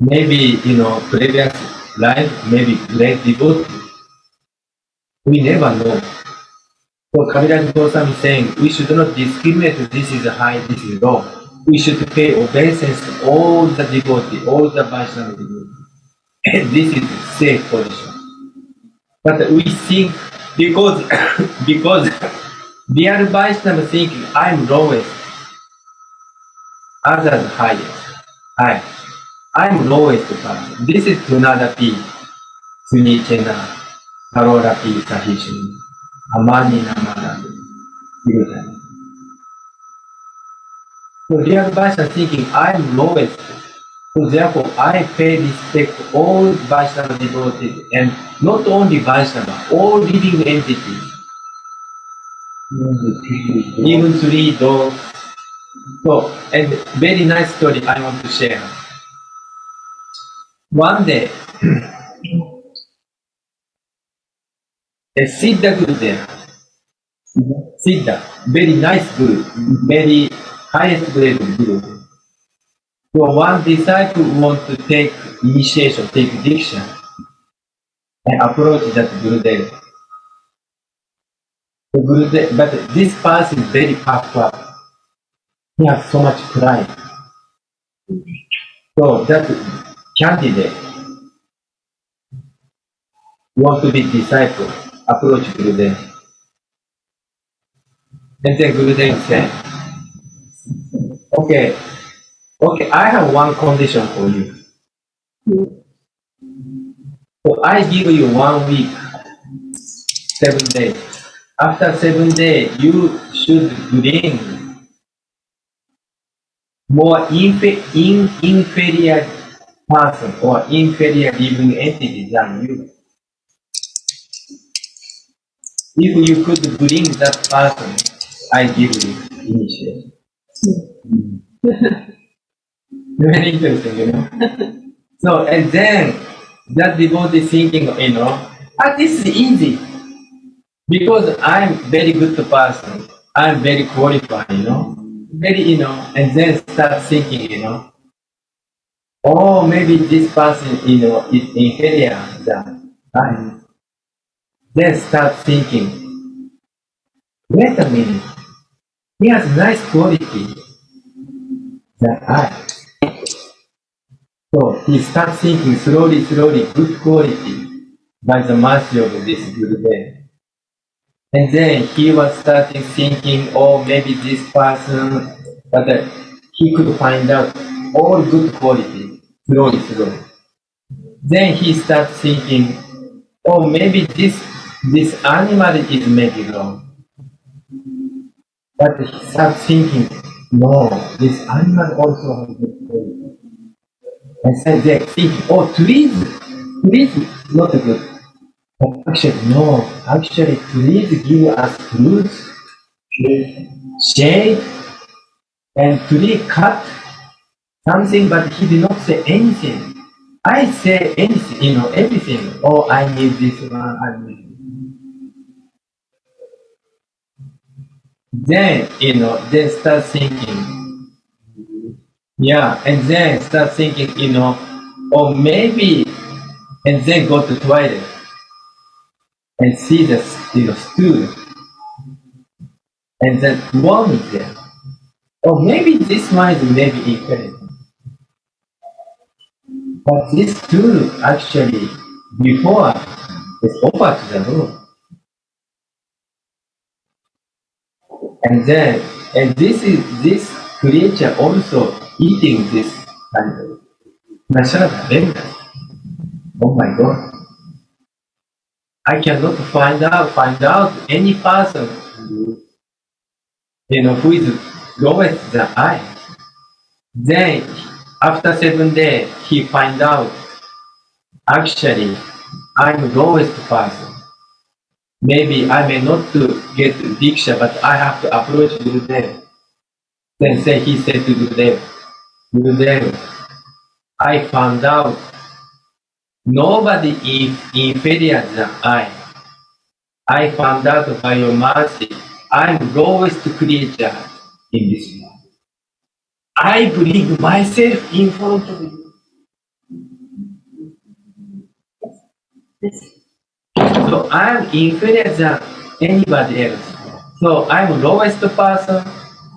Maybe you know previous life, maybe great devotee. We never know. So Kaviraj Goswami is saying we should not discriminate this is high, this is low. We should pay obeisance to all the devotee, all the Vaishnava devotee. And this is safe position. But we think because because real Vaishnava thinking I'm lowest, others highest. High. I'm lowest person. This is Tunada P. Sunichena, Karora P. Sahishini. Amani Namaradu. So real Vaishnava thinking I'm lowest. So therefore I pay respect to all Vaishnava devotees and not only Vaishnava, all living entities. Even three dogs. So and very nice story I want to share. One day a Siddha Guru there. Siddha, very nice Guru, very highest grade of Guru. So one disciple want to take initiation, take diction, and approach that Gurudev. The Gurudev, but this person is very up. He has so much pride. So that candidate want to be disciple, approach Gurudev. And then Gurudev said, okay, okay, I have one condition for you. So I give you one week, seven days. After seven days, you should bring more infe- in, inferior person or inferior living entity than you. If you could bring that person, I give you initiation. Very interesting, you know. so and then that devotee thinking, you know, ah, this is easy because I'm very good to person. I'm very qualified, you know, very, you know, and then start thinking, you know, oh, maybe this person, you know, is inferior than I. Then start thinking, wait a minute, he has nice quality than I. So he starts thinking slowly, slowly, good quality by the mercy of this Gurudev. And then he was starting thinking, oh, maybe this person, but uh, he could find out all good quality slowly, slowly. Then he starts thinking, oh, maybe this this animal is maybe wrong. But he starts thinking, no, this animal also has good quality. And said they think, oh, trees, trees not good. But actually, no. Actually, please give us fruits, shade, and tree cut something, but he did not say anything. I say anything, you know, everything. Oh, I need this one, I need then you know then start thinking. Yeah and then start thinking you know or maybe and then go to toilet and see the you know and then worm is there or maybe this one is maybe incorrect but this tool actually before is over to the room And then, and this is this creature also eating this kind of Nasrata. Oh my God. I cannot find out, find out any person, you know, who is lowest than I. Then, after seven days, he find out, actually, I'm lowest person maybe I may not to get Diksha, but I have to approach Gurudev. Then say, he said to Gurudev, Gurudev, I found out nobody is inferior than I. I found out by your mercy, I'm lowest creature in this world. I bring myself in front of you. So I'm inferior than anybody else. So I'm lowest person.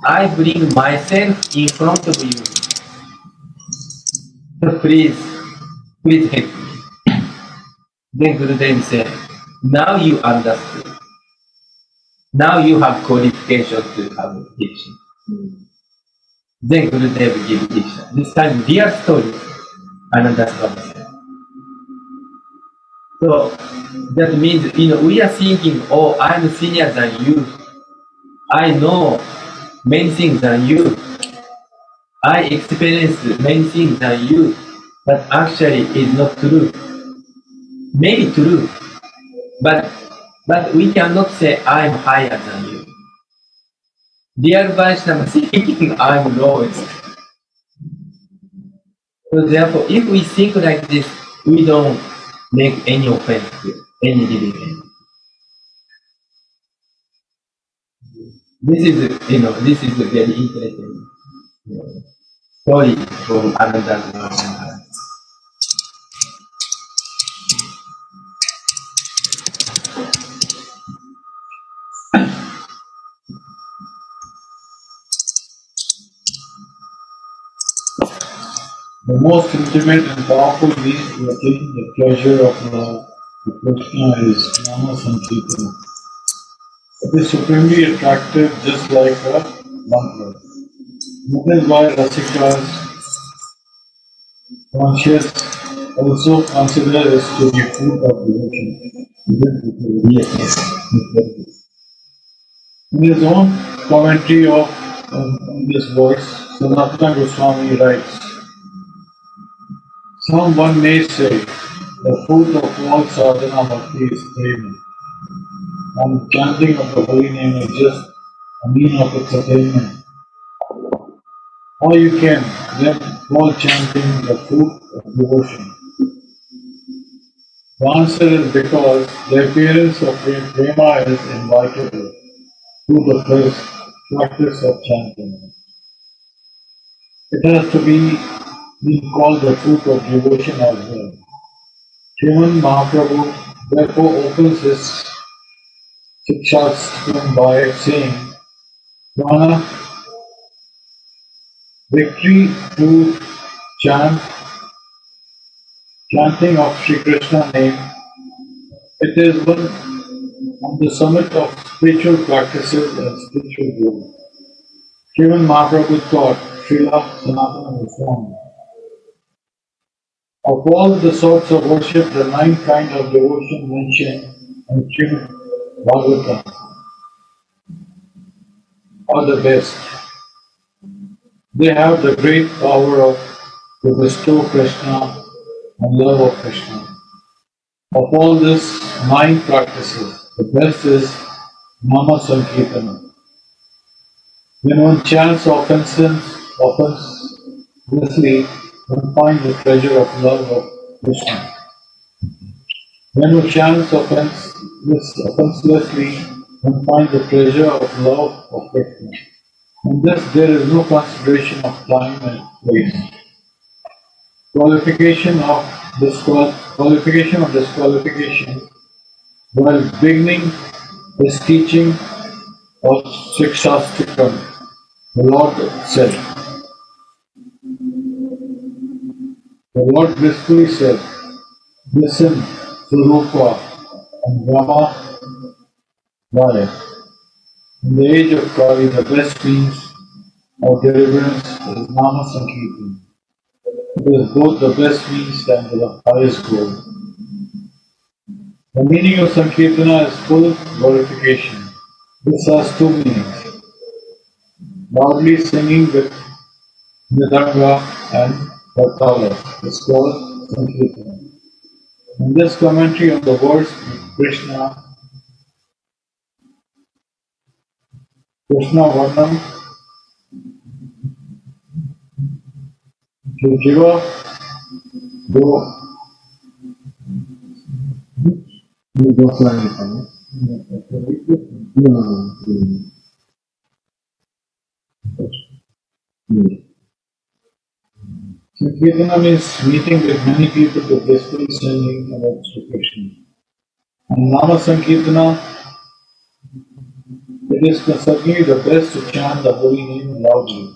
I bring myself in front of you. So please, please help me. Then Gurudev said, now you understood. Now you have qualification to have diksha. Then Gurudev give diksha. This time real story. Swami said. So that means, you know, we are thinking, oh, I'm senior than you. I know many things than you. I experience many things than you. But actually, it's not true. Maybe true, but but we cannot say I'm higher than you. Dear Vaishnava thinking I'm lowest. So therefore, if we think like this, we don't make any offense to any living entity. This is, you know, this is a very interesting story from Ananda. The most intimate and powerful means to attain the pleasure of love to Krishna is Nama Sankirtana. It is supremely attractive just like a mantra. That is why Rasikas conscious also consider this to be food of devotion. Yes. In his own commentary of um, this verse, Sanatana Goswami writes, Someone may say, the fruit of all sadhana bhakti is prema, and chanting of the holy name is just a mean of its attainment. Or you can then call chanting the fruit of devotion. The answer is because the appearance of prema is inevitable through the first practice of chanting. It has to be being called the fruit of devotion as well. Sriman Mahaprabhu therefore opens his Shikshashtakam by saying, Prana, victory through chant, chanting of Sri Krishna name, it is one on the summit of spiritual practices and spiritual growth. Sriman Mahaprabhu taught Srila Sanatana Goswami of all the sorts of worship, the nine kind of devotion mentioned in Srimad Bhagavatam are the best. They have the great power of to bestow Krishna and love of Krishna. Of all this, nine practices. The best is Nama Sankirtana. When one chants offenses, offensively, one finds the treasure of love of Krishna. When one chants offense, offenselessly, one finds the treasure of love of Krishna. In this, there is no consideration of time and place. Qualification of disqual- qualification of disqualification while beginning his teaching of Shikshashtakam, the Lord said, Lord blissfully said, Listen, Svarupa and Rama Raya. In the age of Kali, the best means of deliverance is Nama Sankirtan. It is both the best means and the highest goal. The meaning of Sankirtana is full glorification. This has two meanings. Loudly singing with mridanga and Vatala is called Sankirtana. In this commentary on the words Krishna, Krishna Varnam, to Jiva, go Sankirtana means meeting with many people to blissfully singing about Sri Krishna. And Nama Sankirtana, it is certainly the best to chant the holy name loudly.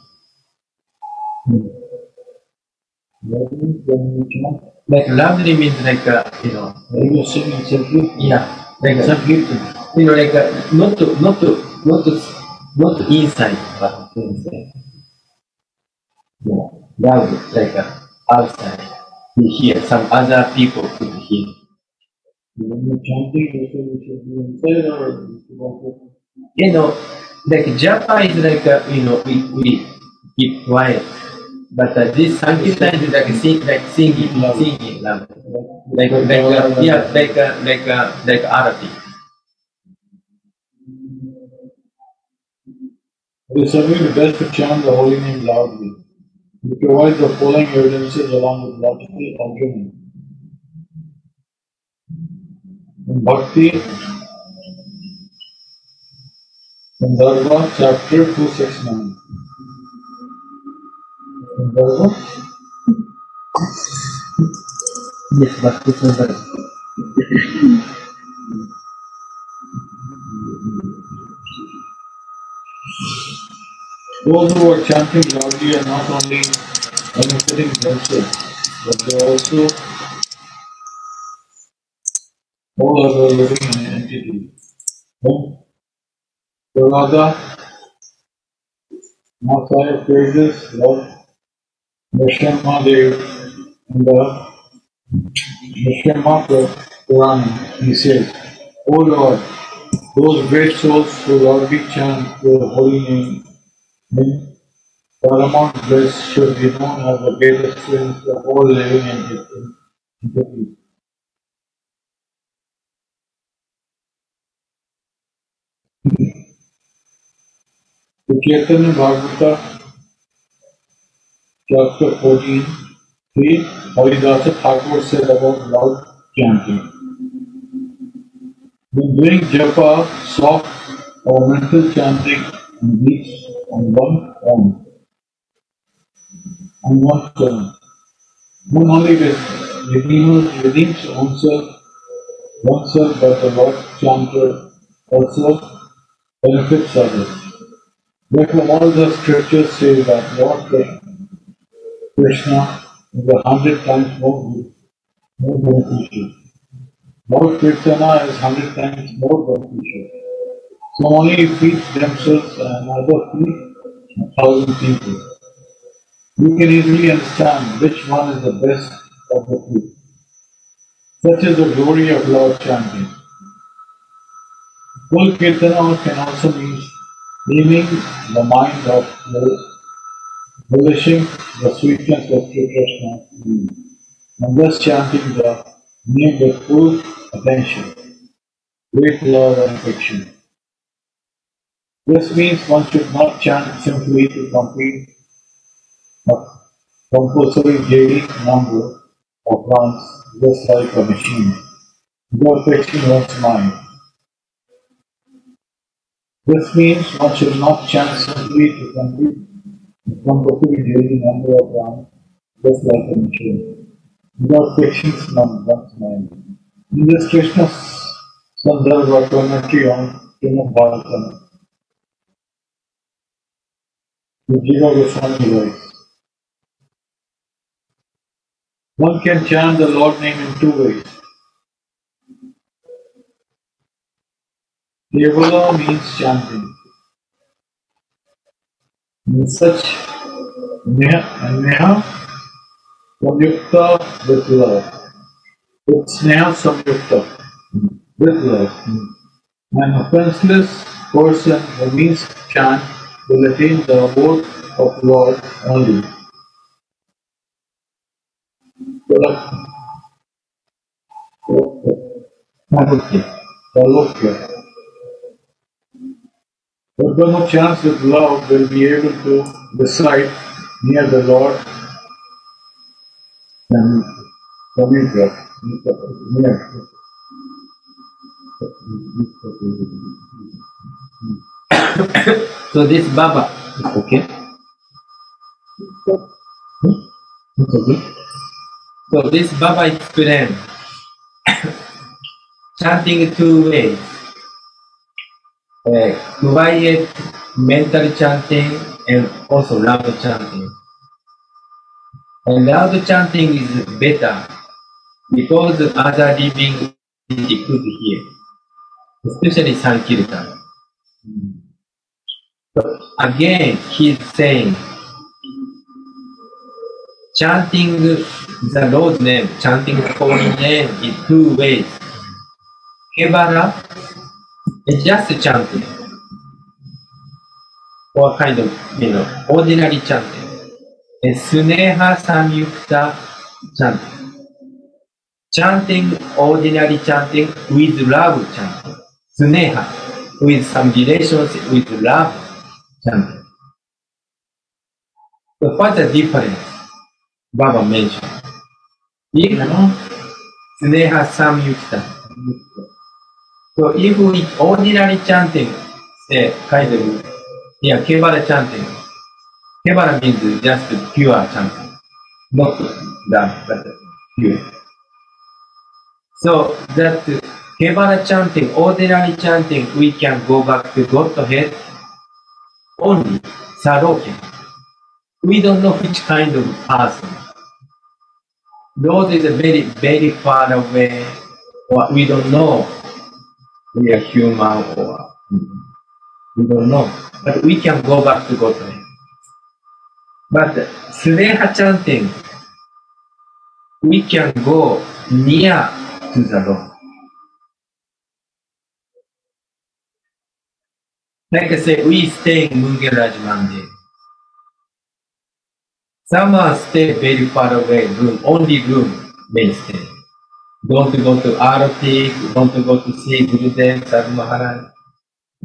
Loudly, when you chant, Like loudly means like uh, you know, when you sing in Sankirtana, yeah, like Sankirtana. you know, like uh, not to, not to, not to, not inside, but inside. Yeah, like outside. You hear some other people could hear. You know, like japa is like you know we we keep quiet, but uh, this Sankirtan is like sing like singing, singing loud. Like like uh, yeah, like uh, like uh, like arati. It is certainly best to chant the holy name loudly. It provides the following evidences along with logical argument. In Bhakti, Sandarbha, chapter 269. Sandarbha, Yes, but this is the Those who are chanting loudly are not only benefiting themselves, but they are also all other living entities. Then, Prabhupada, Masaya praises Lord Nrisimhadev in the Nrisimha Purana. He says, O Lord, those great souls who loudly chant your holy name in paramount bliss should be known as the greatest prince of all living entities. The Chaitanya Bhagavata, chapter 14, 3, Haridasa Thakur said about loud chanting. When doing japa, soft or mental chanting and beats on form, on one turn, not only redeems, redeems oneself, oneself, but the Lord chanter also benefits others. Therefore, all the scriptures say that Lord Krishna is a hundred times more, good, more beneficial. Lord Kirtana is hundred times more beneficial. So only feed themselves uh, and other feed a thousand people. You can easily understand which one is the best of the two. Such is the glory of Lord chanting. Full Kirtana can also mean naming the mind of the relishing the sweetness of Sri Krishna and thus chanting the name with full attention. great love and affection. This means one should not chant simply to complete a compulsory daily number of rounds just like a machine, without fixing one's mind. This means one should not chant simply to complete a compulsory daily number of rounds just like a machine, without fixing one's mind. In this Krishna Sandarbha commentary on Srimad Bhagavatam, writes, One can chant the Lord name in two ways. Kevala means chanting. In such Neha, Samyukta with love. It's Neha Samyukta with love. An offenseless person means chant attain the abode of Lord only. Salokya. But one who chants with love will be able to decide near the Lord and Samudra. Near. So this Baba, okay? It's okay. So this Baba is explained chanting two ways. Uh, quiet mental chanting and also loud chanting. And loud chanting is better because other living entity could hear, especially Sankirtan. So again, he's saying chanting the Lord's name, chanting the holy name in two ways. Kevara is just chanting, or kind of, you know, ordinary chanting. And Sneha Samyukta chanting. Chanting, ordinary chanting with love chanting. Sneha, with some relationship with love chanting. So what's the difference? Baba mentioned. If Sneha Samyukta. So if we ordinary chanting, say kind of, yeah, Kevara chanting. Kevara means just pure chanting, not that, but pure. So that Kevara chanting, ordinary chanting, we can go back to Godhead only, Sarokya. We don't know which kind of person. Lord is very, very far away, or we don't know we are human or we don't know. But we can go back to Godhead. But Sneha chanting, we can go near to the Lord. Like I say, we stay in Mungeraj Mandir. Someone stay very far away, room, only room may stay. Don't go to Arati, don't go to see Gurudev, Sadhu Maharaj.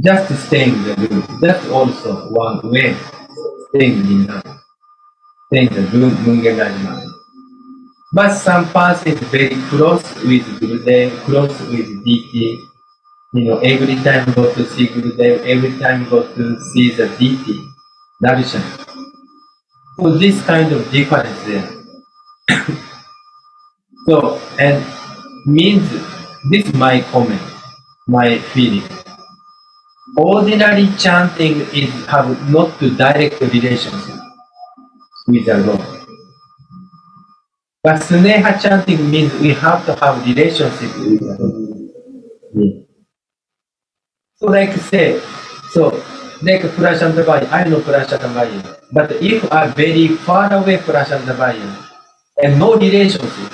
Just stay in the room. That's also one way. Staying in the stay in the room, Mungeraj Mandir. But some person is very close with Gurudev, close with DT. You know, every time you go to see Gurudev, every time you go to see the DT, darshan. So this kind of difference there. so, and means, this is my comment, my feeling. Ordinary chanting is have not to direct relationship with the Lord. But Sneha chanting means we have to have relationship with the Lord. So like say, so like Prashantabhai, I know Prashantabhai. But if I'm very far away Prashantabhai and no relationship,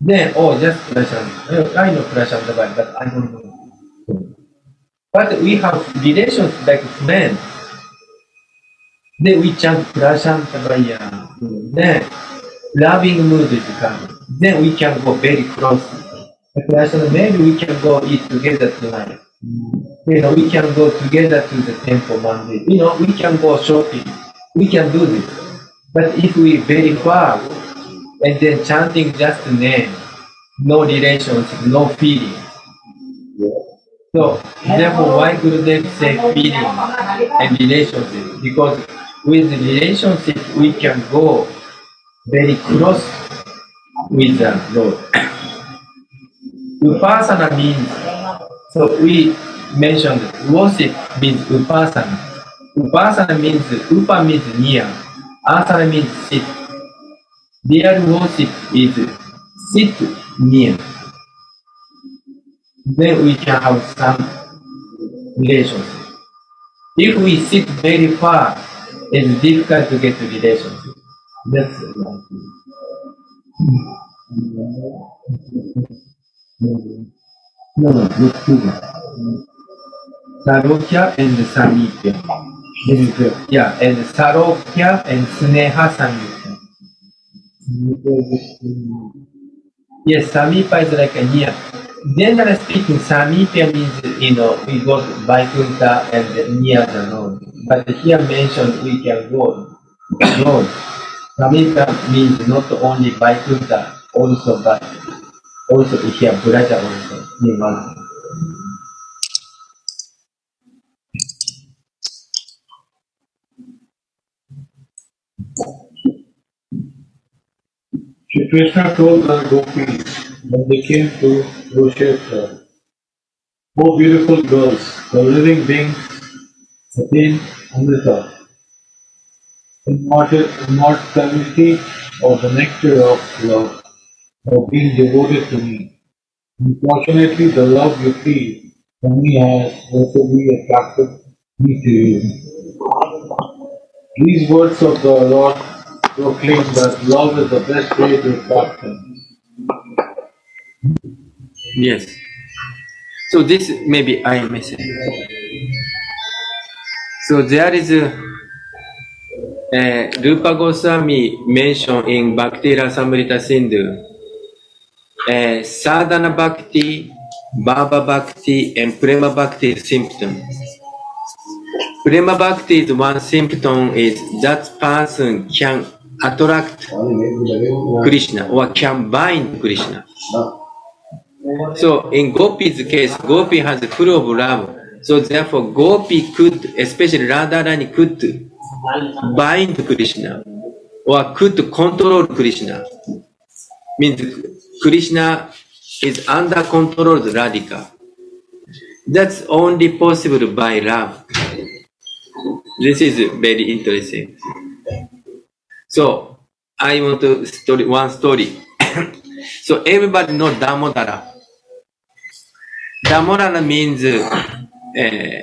then oh just Prashant. I know Prashantabhai, but I don't know. But we have relations like friends. Then we chant Prashantabhai. Then loving mood is coming. Then we can go very close. Krishna, maybe we can go eat together tonight. You know, we can go together to the temple one day. You know, we can go shopping. We can do this. But if we very far and then chanting just the name, no relationship, no feeling. So therefore, why Gurudev say feeling and relationship? Because with the relationship, we can go very close with the Lord. Upasana means, so we mentioned worship means upasana. Upasana means, upa means near, asana means sit. Real worship is sit near. Then we can have some relationship. If we sit very far, it's difficult to get to relationship. That's my Sarokya and Samipya. Yeah, and Sarokya and Sneha Samipya. Yes, Samipa is like a near. Generally speaking, Samipya means, you know, we go to Vaikuntha and near the Lord. But here mentioned we can go Lord. Samipya means not only Vaikuntha, also, but also here Braja also, Nirvana. Shri Krishna told the gopis when they came to Kurukshetra, O beautiful girls, the living beings attain Amrita, immortal- immortality or the nectar of love, or being devoted to me. Unfortunately, the love you feel for me has forcibly attracted me to you. These words of the Lord proclaim that love is the best way to attract Him. Yes. So this maybe I message. So there is a, uh, Rupa Goswami mentioned in Bhakti Rasamrita Sindhu, uh, sadhana bhakti, bhava bhakti, and prema bhakti symptom. Prema bhakti is one symptom is that person can attract Krishna or can bind Krishna. So in Gopi's case, Gopi has full of love. So therefore, Gopi could, especially Radharani could bind Krishna or could control Krishna. Means Krishna is under control of Radhika. That's only possible by love. This is very interesting. So I want to story one story. so everybody know Damodara. Damodara means uh,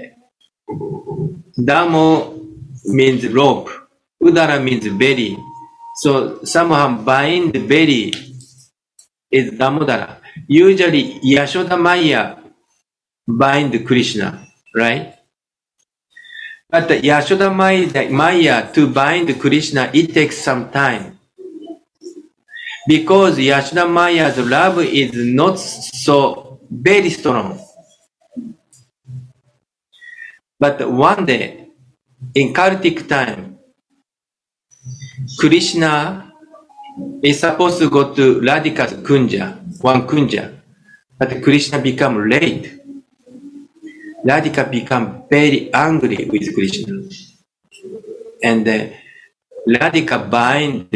Damo means rope. Udara means belly. So somehow bind the belly is Damodara. Usually Yashoda Maya bind Krishna, right? But Yashoda Maya, Maya to bind Krishna, it takes some time. Because Yashoda Maya's love is not so very strong. But one day, in Kartik time, Krishna is supposed to go to Radhika's Kunja, one Kunja, but Krishna become late. Radhika become very angry with Krishna. And uh, Radhika bind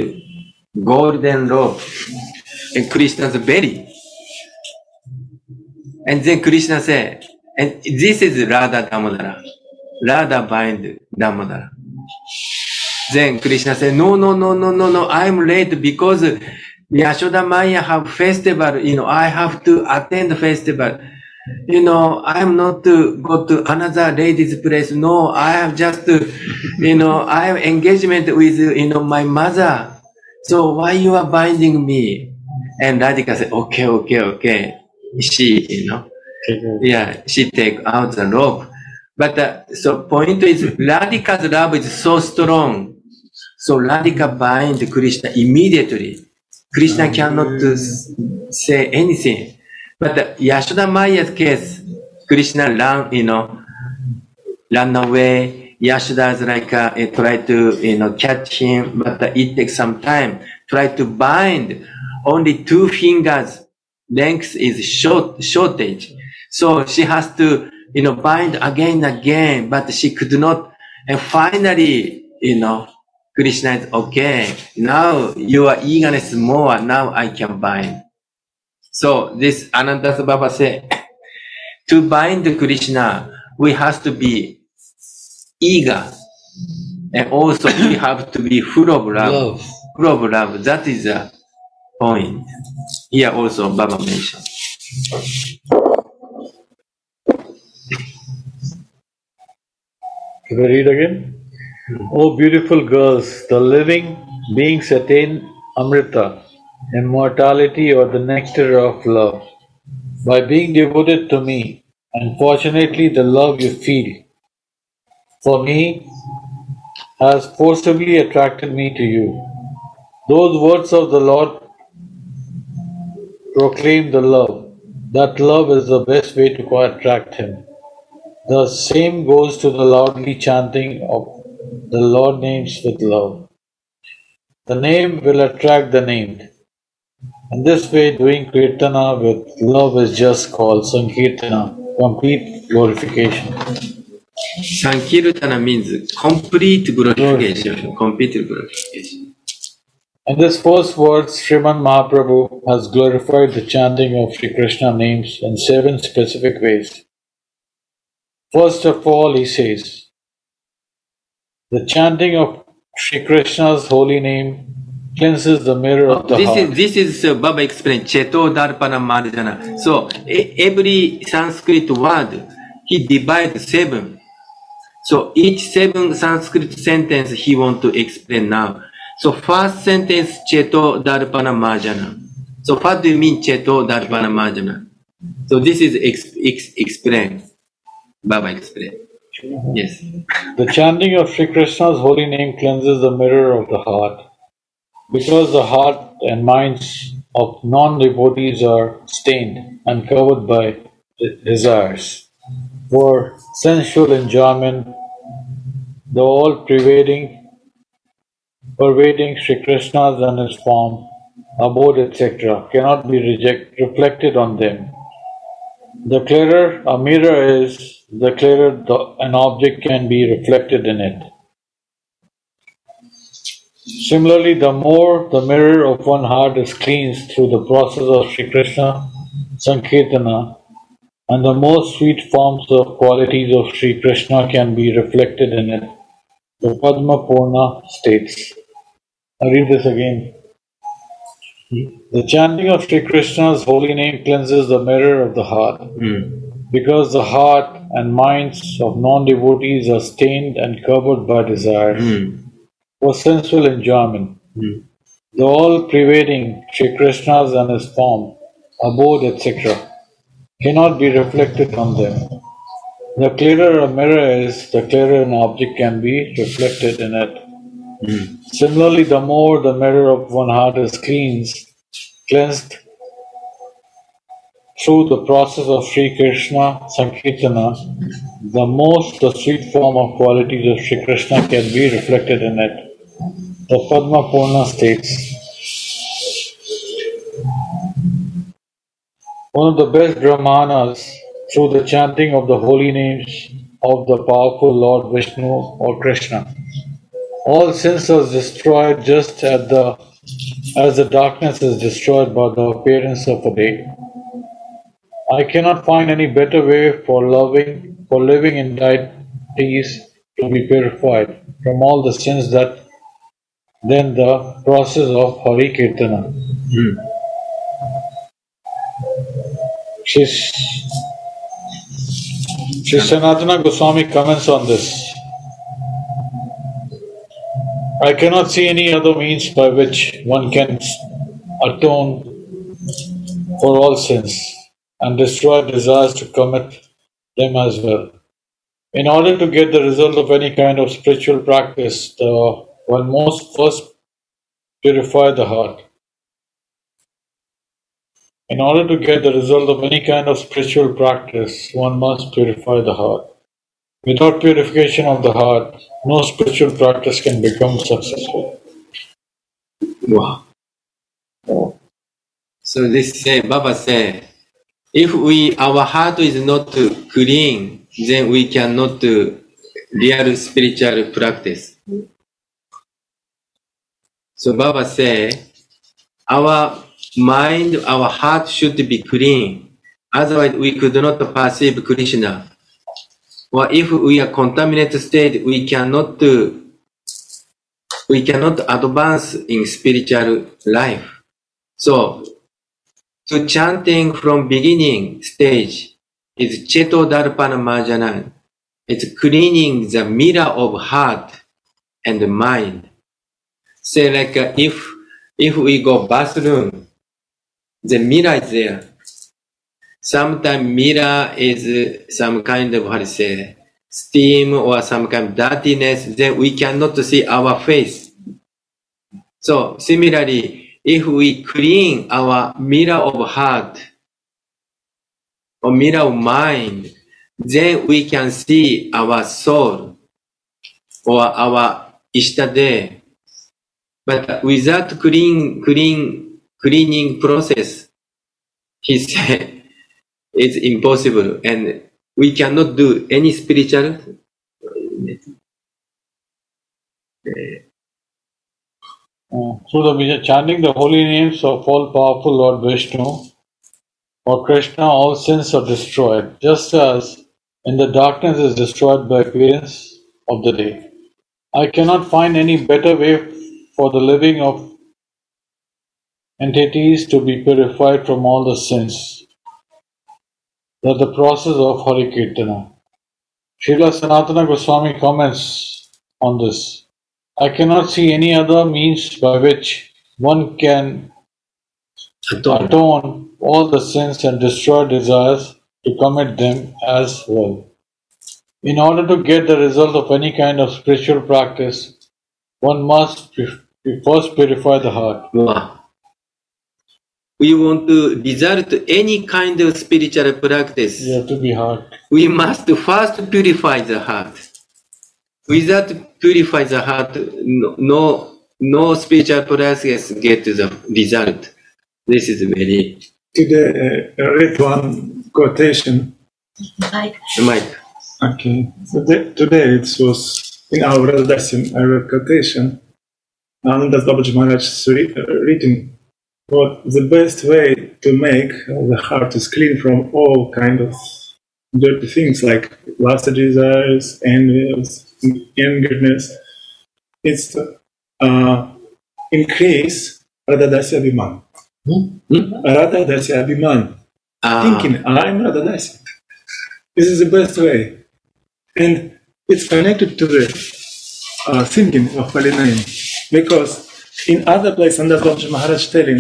golden rope in Krishna's belly. And then Krishna said, and this is Radha Damodara. Radha bind Damodara. Then Krishna said, no, no, no, no, no, no, I'm late because Yashoda Maya have festival, you know, I have to attend the festival. You know, I'm not to go to another lady's place. No, I have just, you know, I have engagement with, you know, my mother. So why you are binding me? And Radhika said, okay, okay, okay. She, you know, yeah, she take out the rope. But uh, so point is, Radhika's love is so strong. So Radhika bind Krishna immediately. Krishna cannot uh, say anything. But the Yashoda Maya's case, Krishna ran, you know, ran away. Yashoda's like uh, try to, you know, catch him, but uh, it takes some time. Try to bind. Only two fingers length is short shortage, so she has to, you know, bind again and again, but she could not. And finally, you know, Krishna is okay. Now your eagerness more. Now I can bind. So this Anantadas Baba said, to bind the Krishna, we have to be eager. And also we have to be full of love. Love. Full of love. That is the point. Here also Baba mentioned. Can I read again? O beautiful girls, the living beings attain Amrita, immortality or the nectar of love, by being devoted to me, and fortunately the love you feel for me has forcibly attracted me to you. Those words of the Lord proclaim the love. That love is the best way to attract Him. The same goes to the loudly chanting of the Lord names with love. The name will attract the named. In this way, doing Kirtana with love is just called Sankirtana, complete glorification. Sankirtana means complete glorification. Complete glorification. In this first verse, Sriman Mahaprabhu has glorified the chanting of Sri Krishna names in seven specific ways. First of all, he says, the chanting of Sri Krishna's holy name cleanses the mirror of the This heart. is this is uh, Baba explained Cheto Darpana Marjana. So every Sanskrit word he divides seven. So each seven Sanskrit sentence he want to explain now. So first sentence Cheto Darpana Marjana. So what do you mean Cheto Darpana Marjana? So this is ex, ex, explained. Baba explained. Yes. The chanting of Sri Krishna's holy name cleanses the mirror of the heart. Because the heart and minds of non devotees are stained and covered by desires for sensual enjoyment, the all pervading, pervading Sri Krishna's and his form, abode, etc., cannot be reject, reflected on them. The clearer a mirror is, the clearer the, an object can be reflected in it. Similarly, the more the mirror of one heart is cleansed through the process of Sri Krishna Sankirtana, and the more sweet forms of qualities of Sri Krishna can be reflected in it, the Padma Purana states. I read this again. The chanting of Sri Krishna's holy name cleanses the mirror of the heart. Hmm. Because the heart and minds of non devotees are stained and covered by desires hmm. for sensual enjoyment. Hmm. The all pervading Sri Krishna's and his form, abode, etc., cannot be reflected on them. The clearer a mirror is, the clearer an object can be reflected in it. Similarly, the more the mirror of one heart is cleansed, cleansed through the process of Sri Krishna Sankirtana, the most the sweet form of qualities of Sri Krishna can be reflected in it. The Padma Purana states One of the best Brahmanas, through the chanting of the holy names of the powerful Lord Vishnu or Krishna, all sins are destroyed just at the as the darkness is destroyed by the appearance of a day. I cannot find any better way for loving for living in deities to be purified from all the sins that than the process of Hari Kirtana. Hmm. Shri Shri Sanatana Goswami comments on this. I cannot see any other means by which one can atone for all sins and destroy desires to commit them as well. In order to get the result of any kind of spiritual practice, the one must first purify the heart. In order to get the result of any kind of spiritual practice, one must purify the heart. Without purification of the heart, no spiritual practice can become successful. Wow. So this say, Baba say, if we, our heart is not clean, then we cannot do real spiritual practice. So Baba say, our mind, our heart should be clean. Otherwise, we could not perceive Krishna. Or if we are contaminated state, we cannot do, we cannot advance in spiritual life. So, to chanting from beginning stage is Cheto Darpana Marjana. It's cleaning the mirror of heart and mind. Say like uh, if if we go bathroom, the mirror is there. Sometimes mirror is uh, some kind of how to say steam or some kind of dirtiness. Then we cannot see our face. So similarly, if we clean our mirror of heart or mirror of mind, then we can see our soul or our Ishtadev. But without clean, clean, cleaning process, he said, it's impossible and we cannot do any spiritual Uh, through the chanting the holy names of all powerful Lord Vishnu or Krishna, all sins are destroyed, just as in the darkness is destroyed by appearance of the day. I cannot find any better way for the living of entities to be purified from all the sins than the process of Hari Kirtana. Srila Sanatana Goswami comments on this. I cannot see any other means by which one can atone all the sins and destroy desires to commit them as well. In order to get the result of any kind of spiritual practice, one must first purify the heart. Wow. We want to result any kind of spiritual practice. You have to be hard. We must first purify the heart. Without purify the heart, no, no, no spiritual practice get the result. This is very, Today, uh, I read one quotation. Like, Mike. Okay. So the- today it was in our lesson, I read quotation. Anantadas Babaji Maharaj is re- uh, reading what the best way to make the heart is clean from all kind of dirty things like lust desires, envies, angerness. It's to uh, increase Radha Dasya Abhiman. Radha Dasya Abhiman. Ah, Thinking, I'm Radha Dasya. This is the best way. And it's connected to the uh, thinking of Holy Because in other places, and that's what Maharaj telling,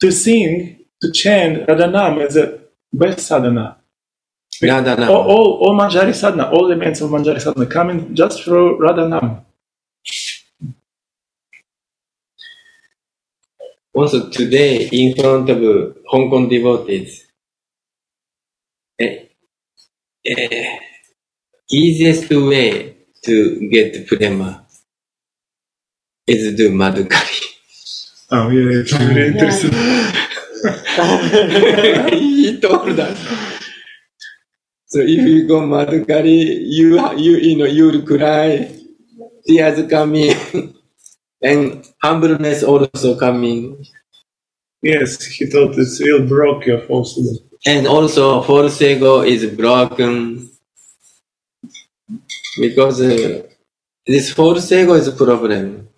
to sing, to chant Radhanam is the best sadhana. Radhanam. All, all, all Manjari sadhana, all the elements of Manjari sadhana coming just through Radhanam. Also today, in front of Hong Kong devotees, eh, eh, easiest way to get prema is do Madhukari. Oh, yeah, it's very interesting. he told us. So if you go Madukari, you you you know you'll cry, tears coming, and humbleness also coming, Yes, he thought it's real broke your falsehood. and also false ego is broken because uh, this false ego is a problem.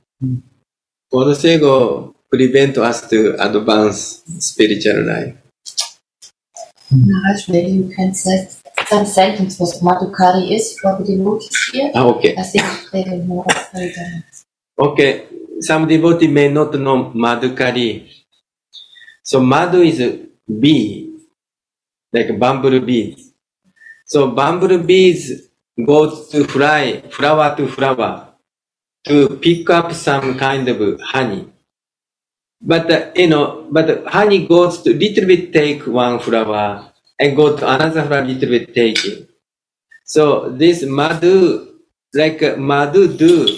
False ego prevent us to advance spiritual life. Maharaj, maybe you can say some sentence what Madhukari is for the devotees here. Ah, okay. I think they don't know what Madhukari. Okay, some devotee may not know Madhukari. So Madhu is a bee, like bumblebee. So bumblebees go to fly, flower to flower, to pick up some kind of honey. But, uh, you know, but honey goes to little bit take one flower and go to another flower little bit taking. So this madhu, like uh, madhu do,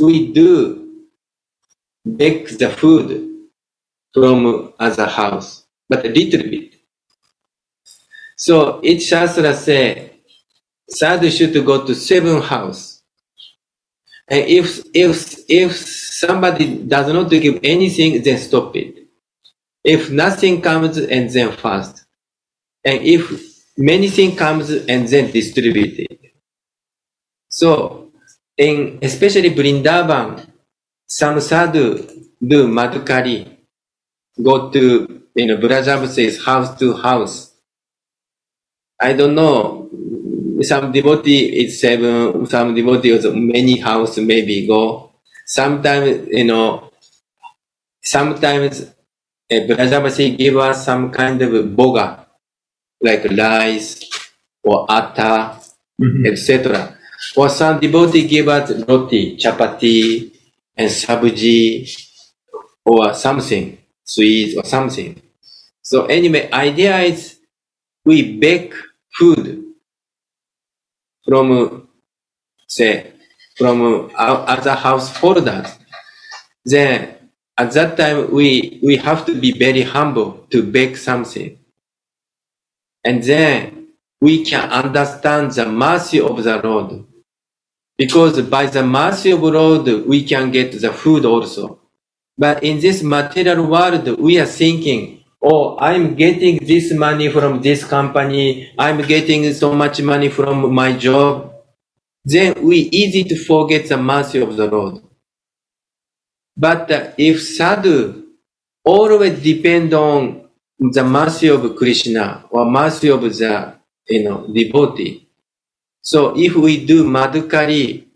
we do bake the food from other house, but a little bit. So each shastra say, sadhu should go to seven house. And if, if, if somebody does not give anything, then stop it. If nothing comes and then fast. And if many things comes and then distribute it. So, in especially Vrindavan, some sadhu do madhukari, go to, you know, Brajabasi's house to house. I don't know, some devotee is seven, some devotee is many house maybe go. Sometimes, you know, sometimes uh, Brajabasi give us some kind of boga, like rice or atta, etc. Or some devotee give us roti, chapati, and sabji, or something, sweets or something. So anyway, idea is we bake food from, say, from uh, other householders. Then at that time we, we have to be very humble to beg something. And then we can understand the mercy of the Lord. Because by the mercy of the Lord, we can get the food also. But in this material world, we are thinking, oh, I'm getting this money from this company. I'm getting so much money from my job. Then we easy to forget the mercy of the Lord. But if sadhu always depend on the mercy of Krishna or mercy of the you know devotee, so if we do madhukari,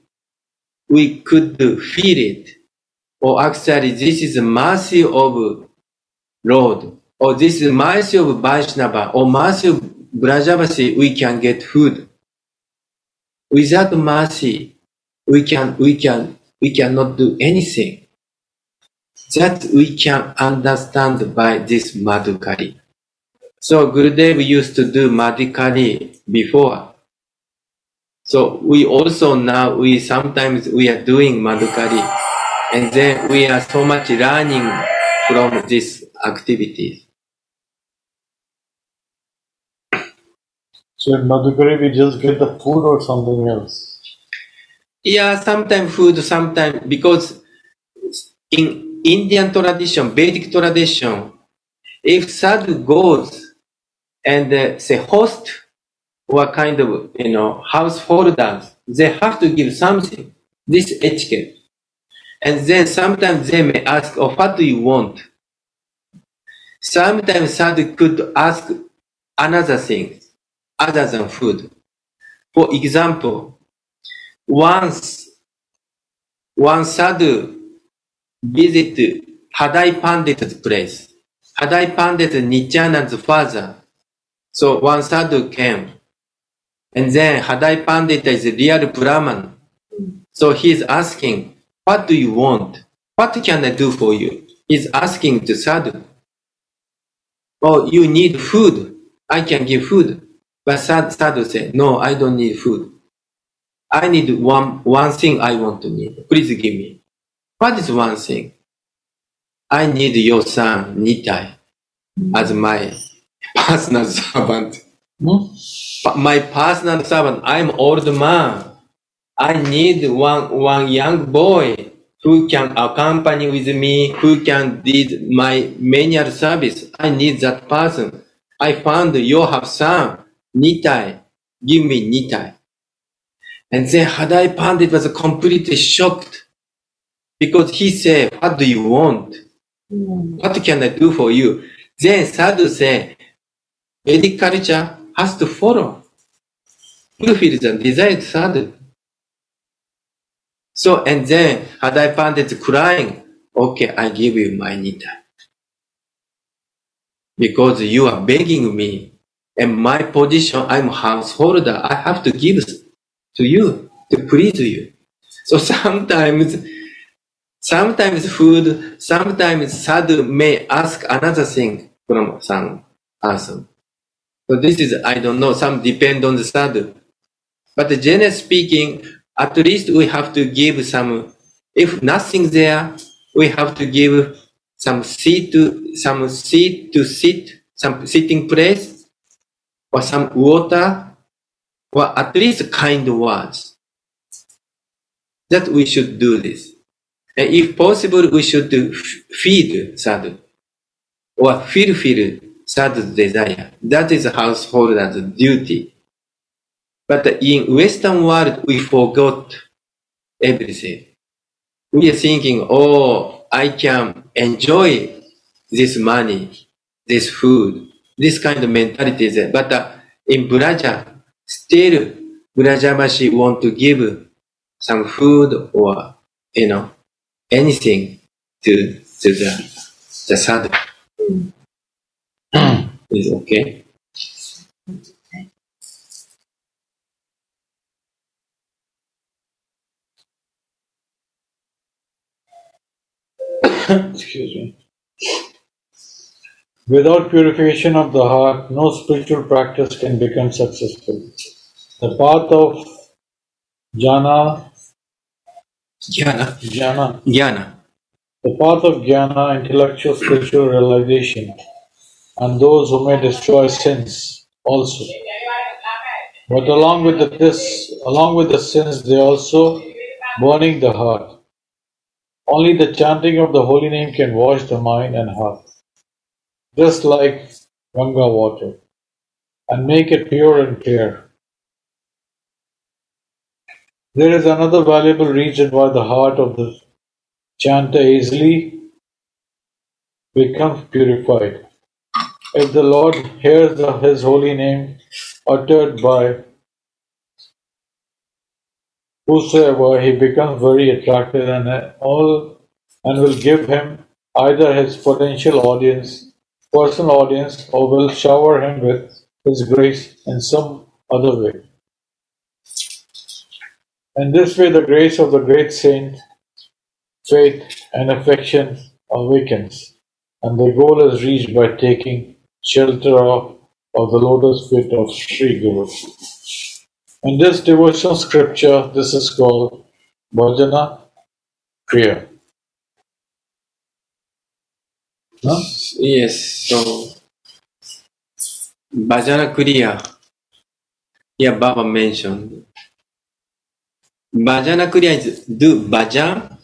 we could feel it. Or actually, this is the mercy of Lord. Or this is mercy of Vaishnava. Or mercy of Brajavasi, we can get food. Without mercy, we can, we can, we cannot do anything. That we can understand by this madhukari. So Gurudev used to do madhukari before. So we also now, we sometimes we are doing madhukari and then we are so much learning from these activities. So in Madhukari we just get the food or something else. Yeah, sometimes food, sometimes because in Indian tradition, Vedic tradition, if sadhu goes and uh, say host or kind of you know householders, they have to give something. This etiquette, and then sometimes they may ask, "Oh, what do you want?" Sometimes sadhu could ask another thing other than food. For example, once one sadhu visited Hadai Pandit's place. Hadai Pandit is father. So one sadhu came. And then Hadai Pandit is a real Brahman. So he's asking, what do you want? What can I do for you? He's asking the sadhu. Oh, you need food. I can give food. But sad, sadhu said, no, I don't need food. I need one, one thing I want to need. Please give me. What is one thing? I need your son, Nitai, as my personal servant. Hmm? But My personal servant, I'm old man. I need one, one young boy who can accompany with me, who can lead my manual service. I need that person. I found you have son, Nitai. Give me Nitai. And then Hadai Pandit was completely shocked because he said, what do you want? Hmm. What can I do for you? Then Sadhu said, Vedic culture has to follow. Fulfill the desired sadhu. So, and then Hadai Pandit crying, okay, I give you my Nitai. Because you are begging me, and my position, I'm householder, I have to give to you, to please you. So sometimes Sometimes food, sometimes sadhu may ask another thing from some person. So this is, I don't know, some depend on the sadhu. But generally speaking, at least we have to give some, if nothing there, we have to give some seat to, some seat to sit, some sitting place, or some water, or at least kind words. That we should do this. And if possible, we should feed sadhu, or fulfill sadhu's desire. That is householder's duty. But in Western world, we forgot everything. We are thinking, oh, I can enjoy this money, this food, this kind of mentality is there. But uh, in Braja, still Brajavashi want to give some food or, you know, anything to, to the, the sadhu. is okay. Excuse me. Without purification of the heart, no spiritual practice can become successful. The path of jhana, Jnana. jhana, Jnana. the path of jhana, intellectual spiritual realization, and those who may destroy sins also. But along with the, this, along with the sins, they also burning the heart. Only the chanting of the holy name can wash the mind and heart, just like Ganga water, and make it pure and clear. There is another valuable reason why the heart of the chanter easily becomes purified. If the Lord hears His holy name uttered by whosoever, he becomes very attractive and all and will give him either his potential audience, personal audience, or will shower him with his grace in some other way. In this way, the grace of the great saint, faith and affection awakens, and the goal is reached by taking shelter of, of the lotus feet of Sri Guru. In this devotional scripture, this is called Bhajana Kriya. Yes, so Bhajana Kriya. Here Baba mentioned. Bhajana Kriya is do bhajan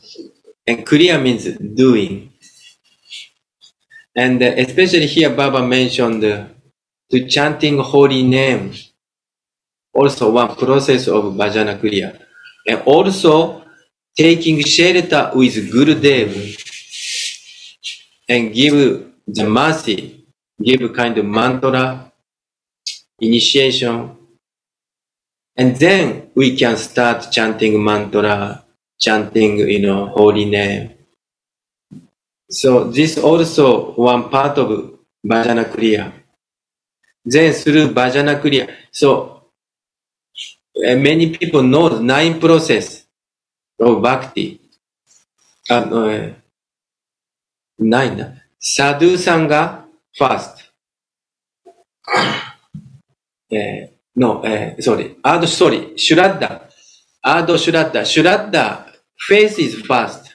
and Kriya means doing. And uh, especially here Baba mentioned uh, to chanting holy name. Also one process of Bhajana Kriya. And also taking shelter with Gurudev and give the mercy, give kind of mantra, initiation, and then we can start chanting mantra, chanting, you know, holy name. So this also one part of Bhajana Kriya. Then through Bhajana Kriya, so uh, many people know nine process of bhakti. Uh, uh, nine. Sadhu Sangha first. Uh, no, uh, sorry. Ad, sorry. Shraddha. Ad Shraddha. Shraddha. Faith is first.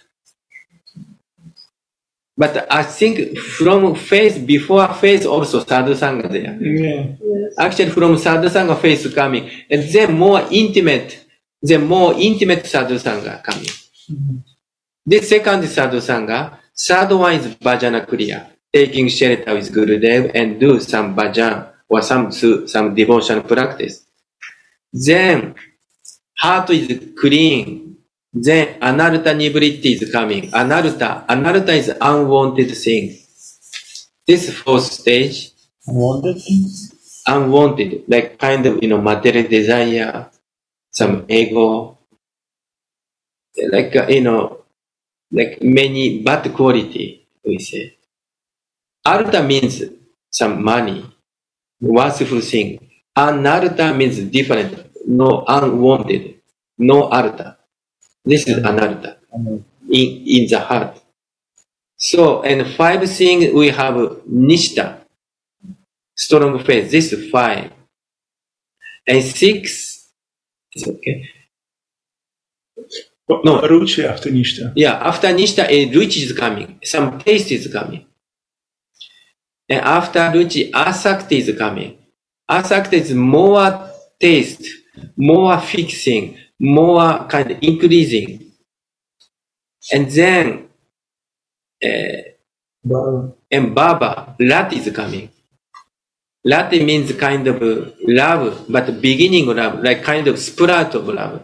But I think from faith, before faith also sadhu sangha there. Yeah. Actually from sadhu sangha faith coming. And then more intimate, then more intimate sadhu sangha coming. This second is sadhu sangha. Third one is bhajana kriya. Taking shelter with Gurudev and do some bhajan or some, some devotion practice. Then heart is clean. Then anartha nibritti is coming. Anartha, anartha is unwanted thing. This fourth stage, Wanted? unwanted, like kind of, you know, material desire, some ego, like, uh, you know, like many bad quality, we say. Artha means some money, worthful thing. Anartha means different, no unwanted, no artha. This is mm-hmm. anartha. Mm-hmm. in, in the heart. So, and five things we have nishta, strong faith. This is five. And six is okay. No. Ruchi after Nishta. Yeah, after nishta, a ruchi is coming. Some taste is coming. And after ruchi, asakti is coming. Asakti is more taste, more fixing, more kind of increasing. And then, uh, and baba, rat is coming. Rat means kind of love, but beginning of love, like kind of sprout of love.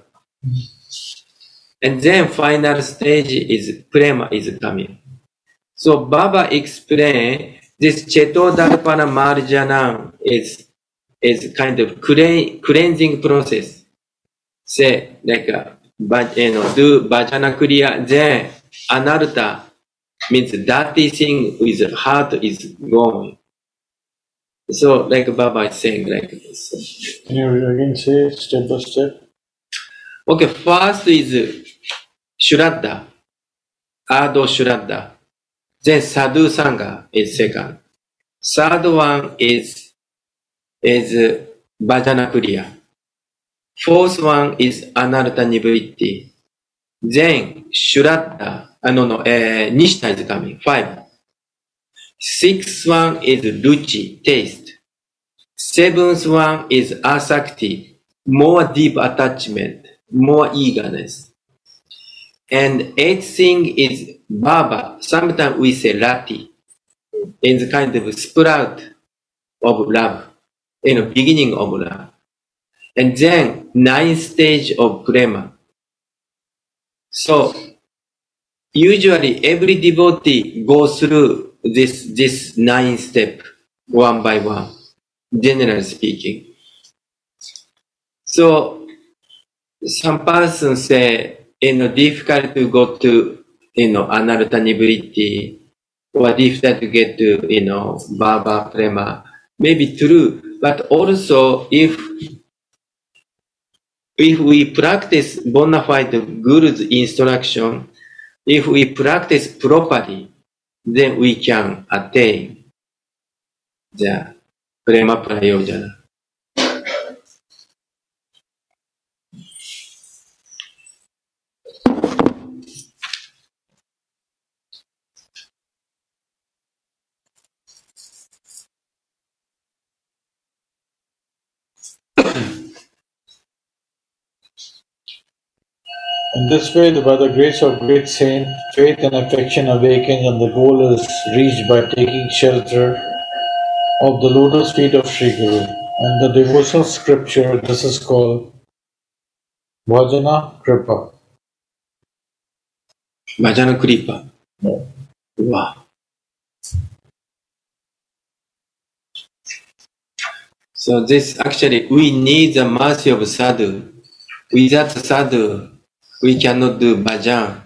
And then final stage is prema is coming. So Baba explained this Cheto Darpana Marjana is is kind of clean, cleansing process. Say like uh, but you know do bhajana kriya then anartha means dirty thing with heart is gone. So like Baba is saying like this. Can you again say step by step? Okay, first is Shraddha, Ado Shraddha. Then Sadhu Sangha is second. Third one is is uh, Bhajana Kriya. Fourth one is Anartha Nivritti. Then Shraddha, uh, no, no, uh, Nishta is coming, five. Sixth one is Ruchi, taste. Seventh one is Asakti, more deep attachment, more eagerness. And eighth thing is Bhava, sometimes we say Rati, in the kind of sprout of love, in the beginning of love. And then ninth stage of prema. So usually every devotee goes through this this nine step one by one, generally speaking. So some persons say you know difficult to go to you know anartha nivritti or difficult to get to you know bhava prema. Maybe true, but also if if we practice bona fide guru's instruction, if we practice properly, then we can attain the prema prayojana. In this way, by the grace of great saint, faith and affection awakens and the goal is reached by taking shelter of the lotus feet of Sri Guru. And the devotional scripture, this is called Bhajana Kripa. Bhajana Kripa. Wow. So this actually, we need the mercy of sadhu. Without sadhu, we cannot do bhajan.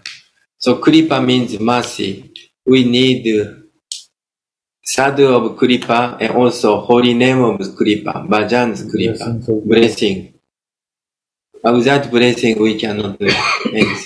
So kripa means mercy. We need sadhu of kripa and also holy name of kripa, bhajan's kripa, blessing. Without blessing, we cannot do anything.